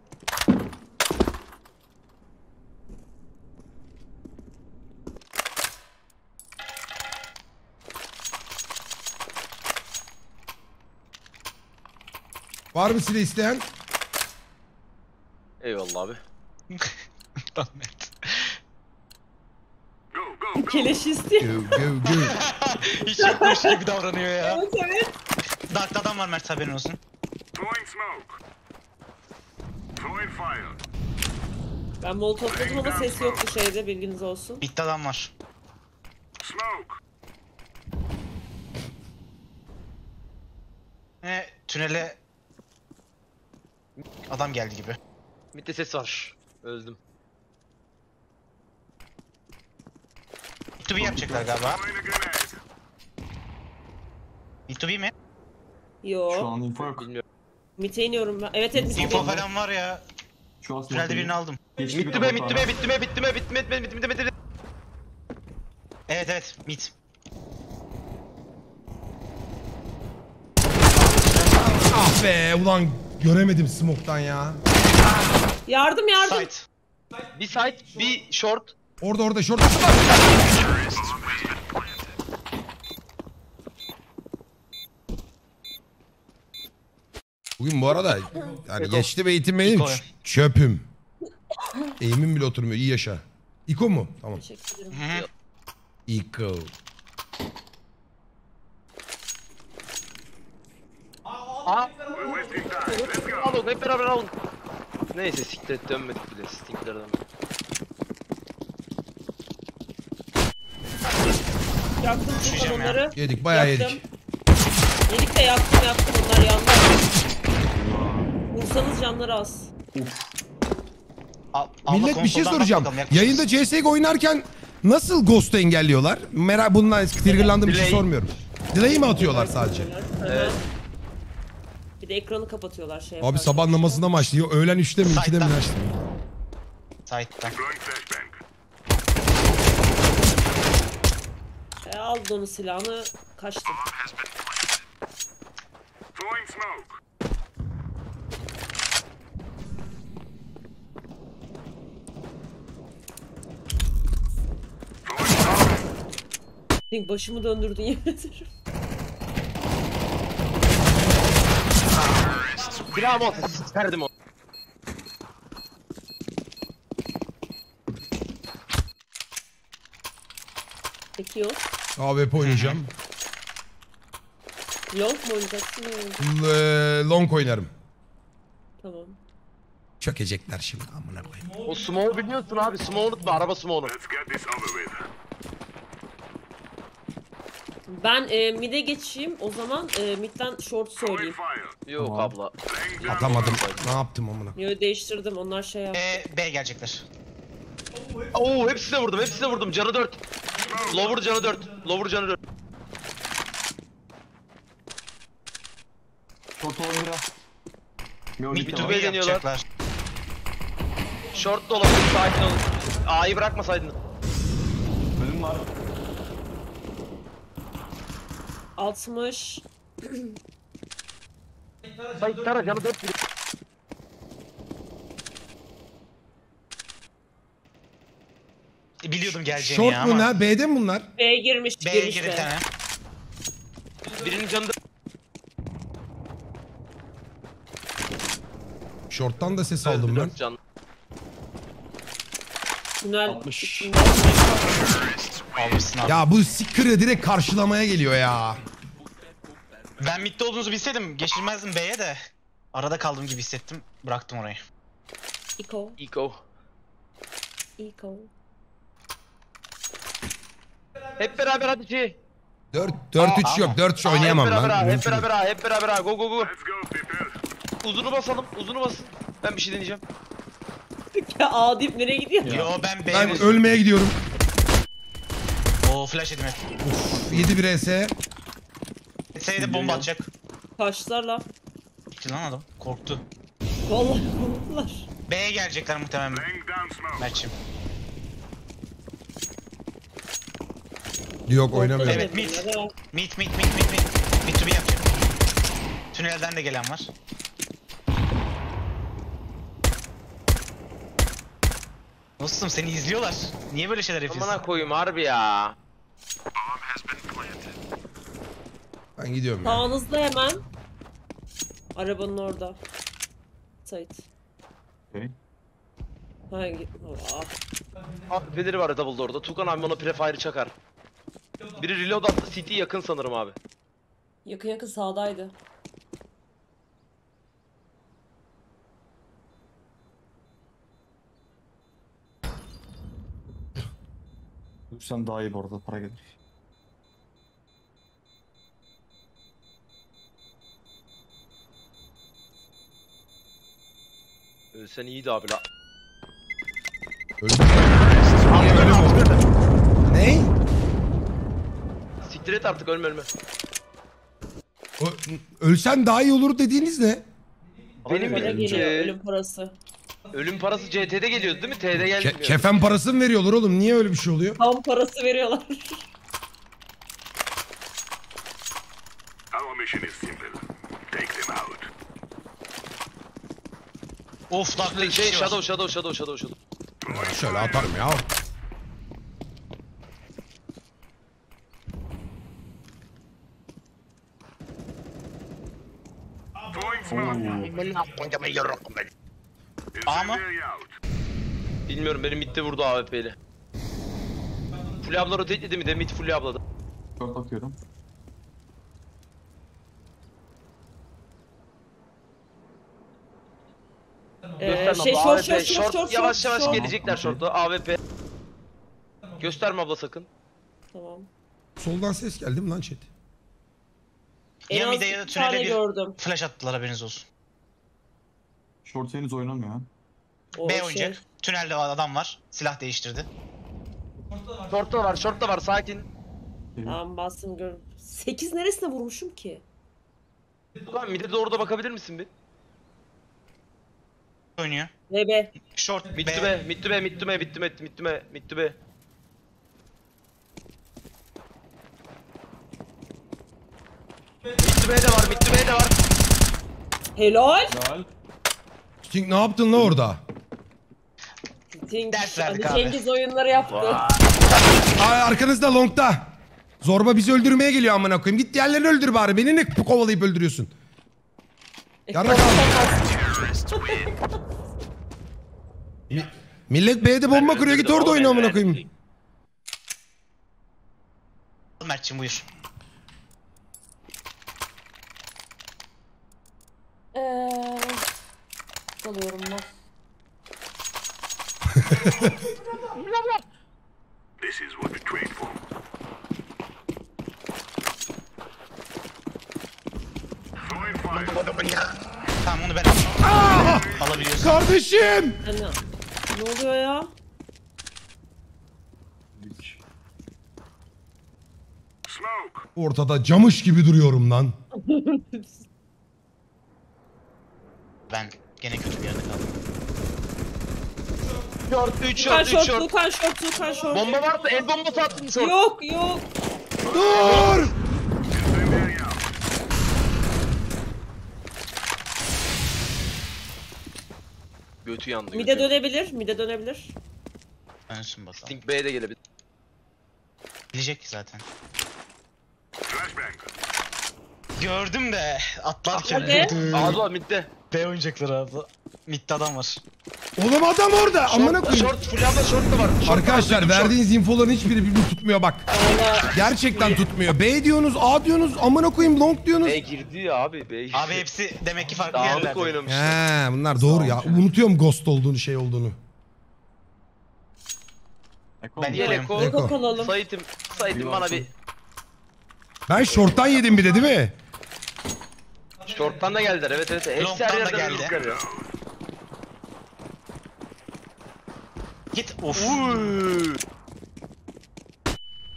Var mı silah isteyen? Eyvallah abi. Lan Mert. Keleş istiyor. Go go. Hiç yokmuş gibi davranıyor ya. evet evet. Dark'ta adam var Mert haberin olsun. Ben molotofladım ama ses yoktu şeyde bilginiz olsun. Bitti adam var. E, tünele adam geldi gibi. Mid'de ses var. Öldüm. Mid to B yapacaklar galiba. Mid to B mi? Yo. Şu an info yok. Bilmiyorum. Mite iniyorum ben. Evet evet mite Info iniyorum. falan var ya. Şu an Tünelde birini aldım. Geçti bir Bitti be tabak bitti var. be bitti be bitti be bitti be bitti be bitti be bitti be. Evet evet mid. Ah be ulan göremedim smoke'tan ya. Yardım yardım. Site. Bir side, bir short. Orada orada short var. Bugün bu arada yani geçti eğitim benim İko. çöpüm. Eğimim bile oturmuyor. İyi yaşa. İko mu? Tamam. Teşekkür ederim. İko. Aa. Hep beraber alın. Neyse siktir et, dönmedik bile stinklerden. Yaktım Furkan Düşeceğim ya. onları. Yedik bayağı Yaktım. yedik. Yedik de yaktım yaktım onlar yandı. Vursanız canları az. Al, Allah Millet bir şey konsoldan soracağım. bakalım. Yayında CSGO oynarken nasıl Ghost'u engelliyorlar? Merak bundan triggerlandığım için Delay. sormuyorum. Delay mi atıyorlar sadece? Evet. Bir de ekranı kapatıyorlar şey Abi yaparken. sabah namazında mı açtı? Yok, Öğlen 3'te mi 2'de mi açtı? Site'den. E, aldı onun silahını kaçtı. Think başımı döndürdün yemin ederim. Silahımı olsa sikerdim onu. Peki yok. AWP oynayacağım. Long mu oynayacaksın? L- long oynarım. Tamam. Çökecekler şimdi amına koyayım. O smoke'u biliyorsun abi. Smoke'u unutma. Araba smoke'unu. Ben e, mid'e geçeyim. O zaman e, mid'den short söyleyeyim. Yok abla. Atamadım. Ne yaptım amına? Yo değiştirdim. Onlar şey yaptı. E, B gelecekler. Oo hepsine vurdum. Hepsine vurdum. Canı 4. Lower canı 4. Lower canı 4. Short olabilir ha. Yo, Mid to to var. B B deniyorlar. Short da olabilir. Sakin olun. A'yı bırakmasaydın. Bölüm var. 60. Sayın Tara canı 4. E, Biliyordum geleceğini Short ya mu ama. ne? B'de mi bunlar? B'ye girmiş. B. tane. Birinin canı 4. Short'tan da ses aldım ben. Can. Tünel 60. içinde. Almışsın abi. Ya bu sikırı direkt karşılamaya geliyor ya. Ben midde olduğunuzu bilseydim geçirmezdim B'ye de. Arada kaldım gibi hissettim. Bıraktım orayı. Eco. Eco. Eco. Hep beraber hadi şey. 4 4 3 Aa, yok. 4 3 oynayamam hep beraber, ben. Hep Mümkün değil. beraber, ha, hep beraber. ha. Go go go. Uzunu basalım. Uzunu basın. Ben bir şey deneyeceğim. Ya A deyip nereye gidiyor? Yo ben B'ye Ben vurdum. ölmeye gidiyorum. Oo flash yedim hep. 7 1 S. S'ye bomba atacak. Kaçlarla. Gitti lan adam. Korktu. Vallahi korktular. B'ye gelecekler muhtemelen. Mert'cim. Yok oynamıyorum. Evet, mid. Mid mid mid mid mid. Mid to B yapacak. Tünelden de gelen var. Dostum seni izliyorlar. Niye böyle şeyler yapıyorsun? Amına koyayım harbi ya. Ben gidiyorum ya. Sağınızda hemen. Arabanın orada. Sait. Hangi? Aa. Abi beleri var double door'da. Tukan abi ona prefire çakar. Biri reload attı. CT yakın sanırım abi. Yakın yakın sağdaydı. Sen daha iyi bu arada para gelir. Ölsen iyiydi abi la. Öldüm. Niye Ne? artık ölme ölme. Ö- ölsen daha iyi olur dediğiniz ne? Benim Para bildiğim geliyor e, ölüm parası. ölüm parası CT'de geliyordu değil mi? T'de Ke- gelmiyor. kefen parası mı veriyorlar oğlum? Niye öyle bir şey oluyor? Tam parası veriyorlar. Our mission is simple. Take them out. Of iki Şey var. Shadow Shadow Shadow Shadow Shadow. Şöyle atarım ya. Throwing smoke. A mı? Bilmiyorum benim midde vurdu AWP ile. Fulya abla rotate mi de mid Fulya abladı. Short bakıyorum. Ee, Gösterme şey abla short AWP. short short short Yavaş yavaş short. gelecekler short'a AWP. Gösterme abla sakın. Tamam. Soldan ses geldi mi lan chat? En Ya az mide ya da iki tane tünele bir gördüm. flash attılar haberiniz olsun. Short henüz oynamıyor. ha. O B şey. oynayacak. Tünelde adam var. Silah değiştirdi. Short'ta var short'ta var sakin. Tamam bastım gör. 8 neresine vurmuşum ki? Ulan mid'e doğru da bakabilir misin bir? Oynuyor. BB. Short Mid B. to B, mid to B, mid to B, mid to B, mid to B, mid to B. Mid to B de var, mid to B de var. Helal. Güzel. Sting ne yaptın la orada? Think, Ders verdik Ali abi. Cengiz oyunları yaptı. Ay arkanızda longta. Zorba bizi öldürmeye geliyor amına koyayım. Git diğerlerini öldür bari. Beni ne kovalayıp öldürüyorsun? Yarrak al. Mi- Millet B'de bomba kuruyor git orada oyna amına koyayım. Mert'cim buyur. Eee... Alıyorum lan. This is what we trained for. Tamam onu ben alabiliyorsun. Kardeşim. Ana. Ne oluyor ya? Smoke. Ortada camış gibi duruyorum lan. Ben gene kötü bir yerde kaldım. Short, 3 Lukan short, 3 short, short. Lukan short, Lukan short. Bomba varsa el bombası attın short. Yok yok. Dur. Götü yandı. Mide götü. dönebilir, mide dönebilir. Dönsün bakalım. Sting B'ye de gelebilir. Bilecek zaten. Gördüm de atlarken. Hadi. Ağzı midde. B oyuncakları abi. Mid'de adam var. Oğlum adam orada. Amına Short, koyayım. short, Fulya abla short da var. Short da var, Arkadaşlar short. verdiğiniz infoların hiçbiri birbirini tutmuyor bak. Valla Gerçekten tutmuyor. B diyorsunuz, A diyorsunuz, amına koyayım long diyorsunuz. B girdi ya abi B girdi. Abi hepsi demek ki farklı Dağınık yerlerde. oynamışlar. He bunlar doğru ya. Unutuyorum ghost olduğunu şey olduğunu. Ben. Eko. Eko. Eko kalalım. Sait'im, Sait'im bana bir Ben short'tan yedim bir de değil mi? Short'tan da geldiler. Evet evet. Hepsi Long'dan her da yerden geldi. Git. Of.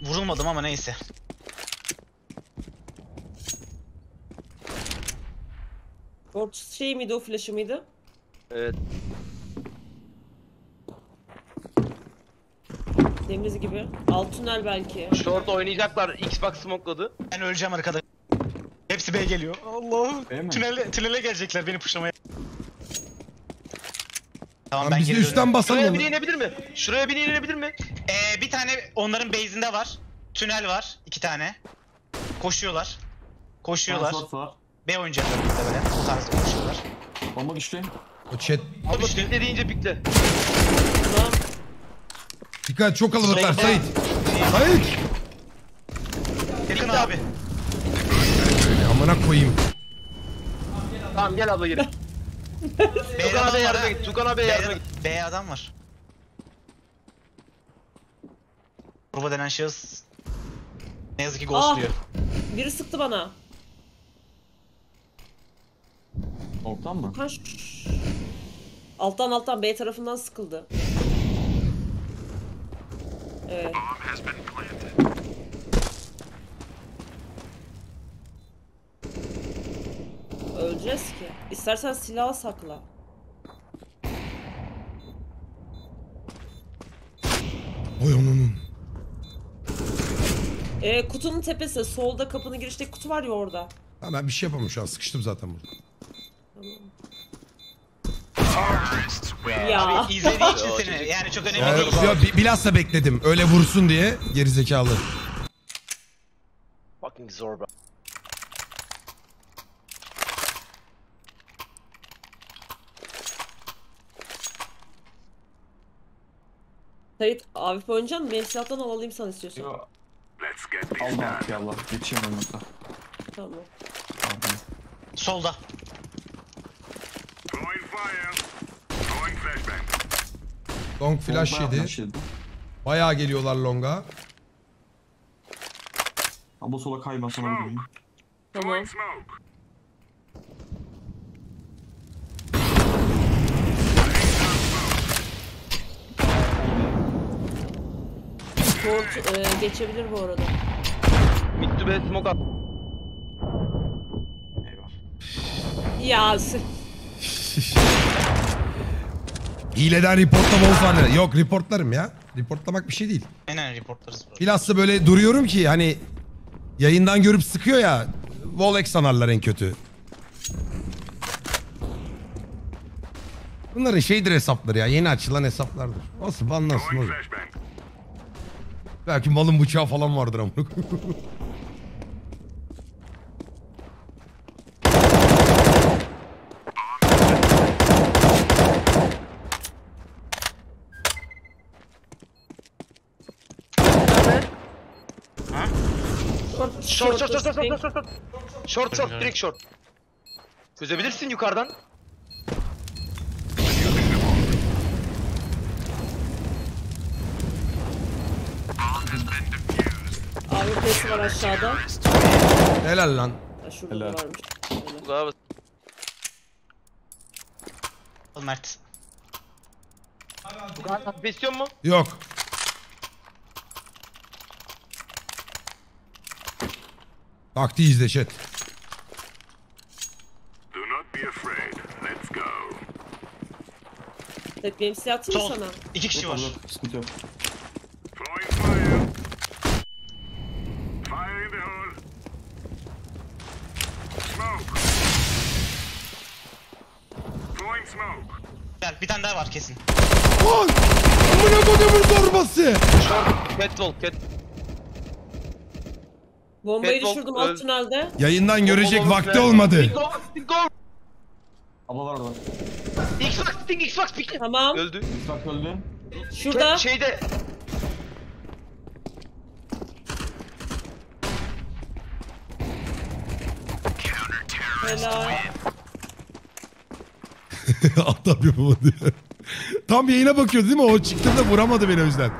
Vurulmadım ama neyse. Short şey miydi o flash'ı mıydı? Evet. Temiz gibi. Alt tünel belki. Short oynayacaklar. Xbox smokladı. Ben öleceğim arkada. Hepsi B geliyor. Allah. B mi? Tünele, tünele gelecekler beni puşlamaya. Tamam Lan ben biz de geri üstten basalım. Şuraya onu. biri inebilir mi? Şuraya biri inebilir mi? Ee, bir tane onların base'inde var. Tünel var. iki tane. Koşuyorlar. Koşuyorlar. short var. B oynayacaklar muhtemelen. O tarzda koşuyorlar. Bomba düştü. O chat. Abla işte. pikle deyince pikle. Tamam. Dikkat çok kalabalıklar. Sait. Sait. Yakın abi. Amına koyayım. Tamam gel abla geri. B'de Tukan adam abi var yardıma ha. git. Tukan abi yardıma B'de, git. B adam var. Kurba denen şahıs ne yazık ki ghostluyor. Biri sıktı bana. Ortam mı? Ş- Alttan alttan B tarafından sıkıldı. Evet. İstersen silahı sakla. Oy onun. Ee, kutunun tepesi solda kapının girişteki kutu var ya orada. Ha, ben bir şey yapamam şu an sıkıştım zaten burada. Ya. İzlediği için seni. Yani çok önemli Ya, değil. ya, bi- bilhassa bekledim öyle vursun diye gerizekalı. Fucking Zorba. Sait AWP oynayacaksın mı? Benim silahtan al alayım sana istiyorsan. Yo, Let's get this Allah done. Allah. Yetişemiyorum hatta. Tamam. Abi. Solda. Throwing fire. Throwing flashbang. Long flash Bayağı yedi. Bayağı geliyorlar longa. Abla sola kaymasana vurayım. Tamam. Throwing smoke. Short e, geçebilir bu arada. Mid to B smoke at. Eyvah. Ya s- Hileden reportlama olsa Yok reportlarım ya. Reportlamak bir şey değil. Aynen reportlarız. Bilhassa böyle duruyorum ki hani yayından görüp sıkıyor ya. Volex sanarlar en kötü. Bunların şeydir hesapları ya. Yeni açılan hesaplardır. Nasıl banlansın oğlum. Belki malın bıçağı falan vardır ama. short Short short short short short. Short short direkt short. Çözebilirsin yukarıdan. Var aşağıda. Helal lan. Ha, şurada Helal. da varmış. Öyle. Bravo. Al Mert. Bu kadar hafif istiyor mu? Yok. Taktiği izle chat. Do not be afraid. Let's go. Evet benim silah atayım mı Sol. sana? İki kişi var. Sıkıntı yok. Throwing fire. Fire in the hole. Smoke. Throwing smoke. Gel var kesin. Lan! Amına kodumun zorbası! Short. Catwall. Cat. Bombayı Catwalk düşürdüm öl- alt tünelde. Yayından görecek vakti olmadı. Abla var orada. Xbox ping Xbox ping. Tamam. Öldü. Bak öldü. Şurada. Şeyde. Helal. Adam yapamadı. Tam yayına bakıyordu değil mi? O çıktığında vuramadı beni o yüzden.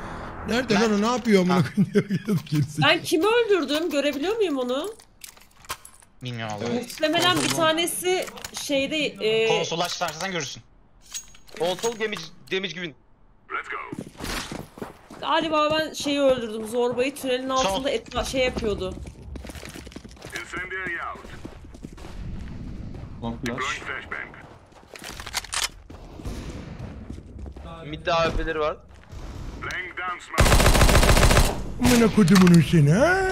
Nerede lan o ne yapıyor amına koyayım. Ben kimi öldürdüm? Görebiliyor muyum onu? Bilmiyorum abi. Muhtemelen bir tanesi şeyde e, Konsol açarsan görürsün. Konsol damage, damage gibi. Let's go. galiba ben şeyi öldürdüm. Zorbayı tünelin altında etla şey yapıyordu. Incendiary out. Long flash. Throwing flashbang. Midde AWP'leri var. Amına kodumun seni ha?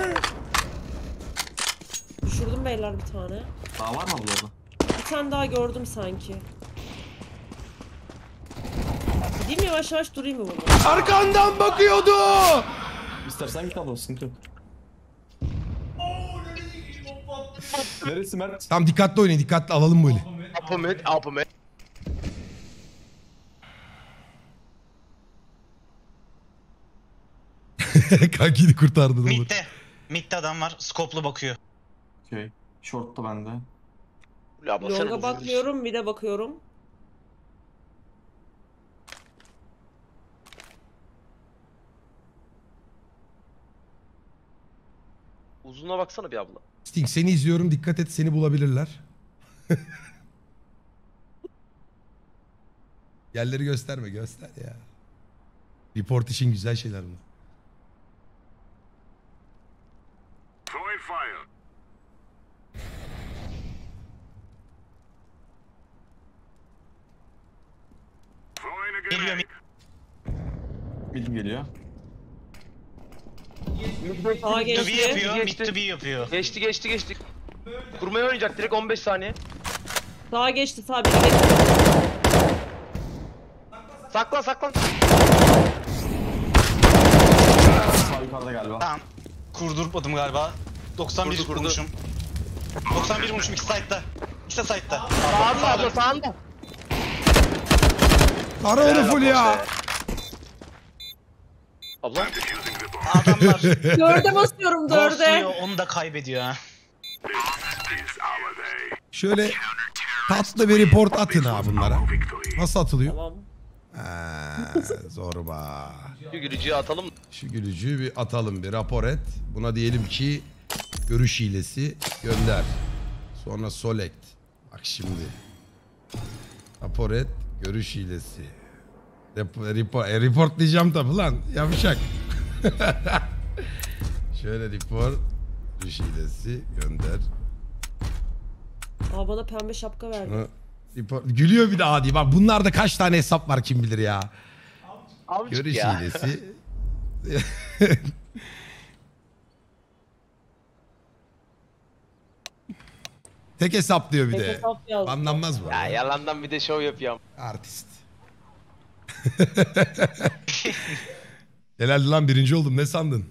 Düşürdüm beyler bir tane. Daha var mı abla orada? Bir tane daha gördüm sanki. Gideyim yavaş yavaş durayım mı burada? Arkandan bakıyordu. İstersen git abla sıkıntı yok. Neresi Mert? Tamam dikkatli oynayın dikkatli alalım böyle. Upper mid, upper mid. Kankini kurtardın olur. Mid'de. Mid'de adam var. Skoplu bakıyor. Okey. Short da bende. Longa bakmıyorum bir de bakıyorum. Uzuna baksana bir abla. Sting seni izliyorum dikkat et seni bulabilirler. Yerleri gösterme göster ya. Report için güzel şeyler bunlar. Throwing fire. Midim geliyor. Sağa Mid to B geçti. yapıyor. Mid to B yapıyor. Geçti geçti geçti. Kurmaya oynayacak direkt 15 saniye. Sağa geçti sağ biri geçti. Saklan saklan. Sağ yukarıda galiba. Tamam. Kurdurmadım galiba. 91 Kurdu, kurdu. vurmuşum. 91 vurmuşum iki side'da. İkisi de side'da. Sağında abla sağında. Ara onu full ya. Abla. Adamlar Dörde basıyorum dörde. Onu da kaybediyor ha. Şöyle tatlı bir report atın ha bunlara. Nasıl atılıyor? Tamam. Zorba. Şu gülücüğü atalım. Şu gülücüğü bir atalım bir rapor et. Buna diyelim ki görüş hilesi gönder. Sonra select. Bak şimdi. Rapor et görüş hilesi. Rep- report, e, report diyeceğim tabi lan. Yavşak. Şöyle report görüş hilesi gönder. Aa bana pembe şapka verdi. Bunu report, gülüyor bir de adi. Bak bunlarda kaç tane hesap var kim bilir ya. Amcık Görüş ya. hilesi. Tek hesap diyor bir Tek de. hesap yazdı. Anlanmaz bu. Ya yalandan bir de şov yapıyorum. Artist. Helal lan birinci oldum ne sandın?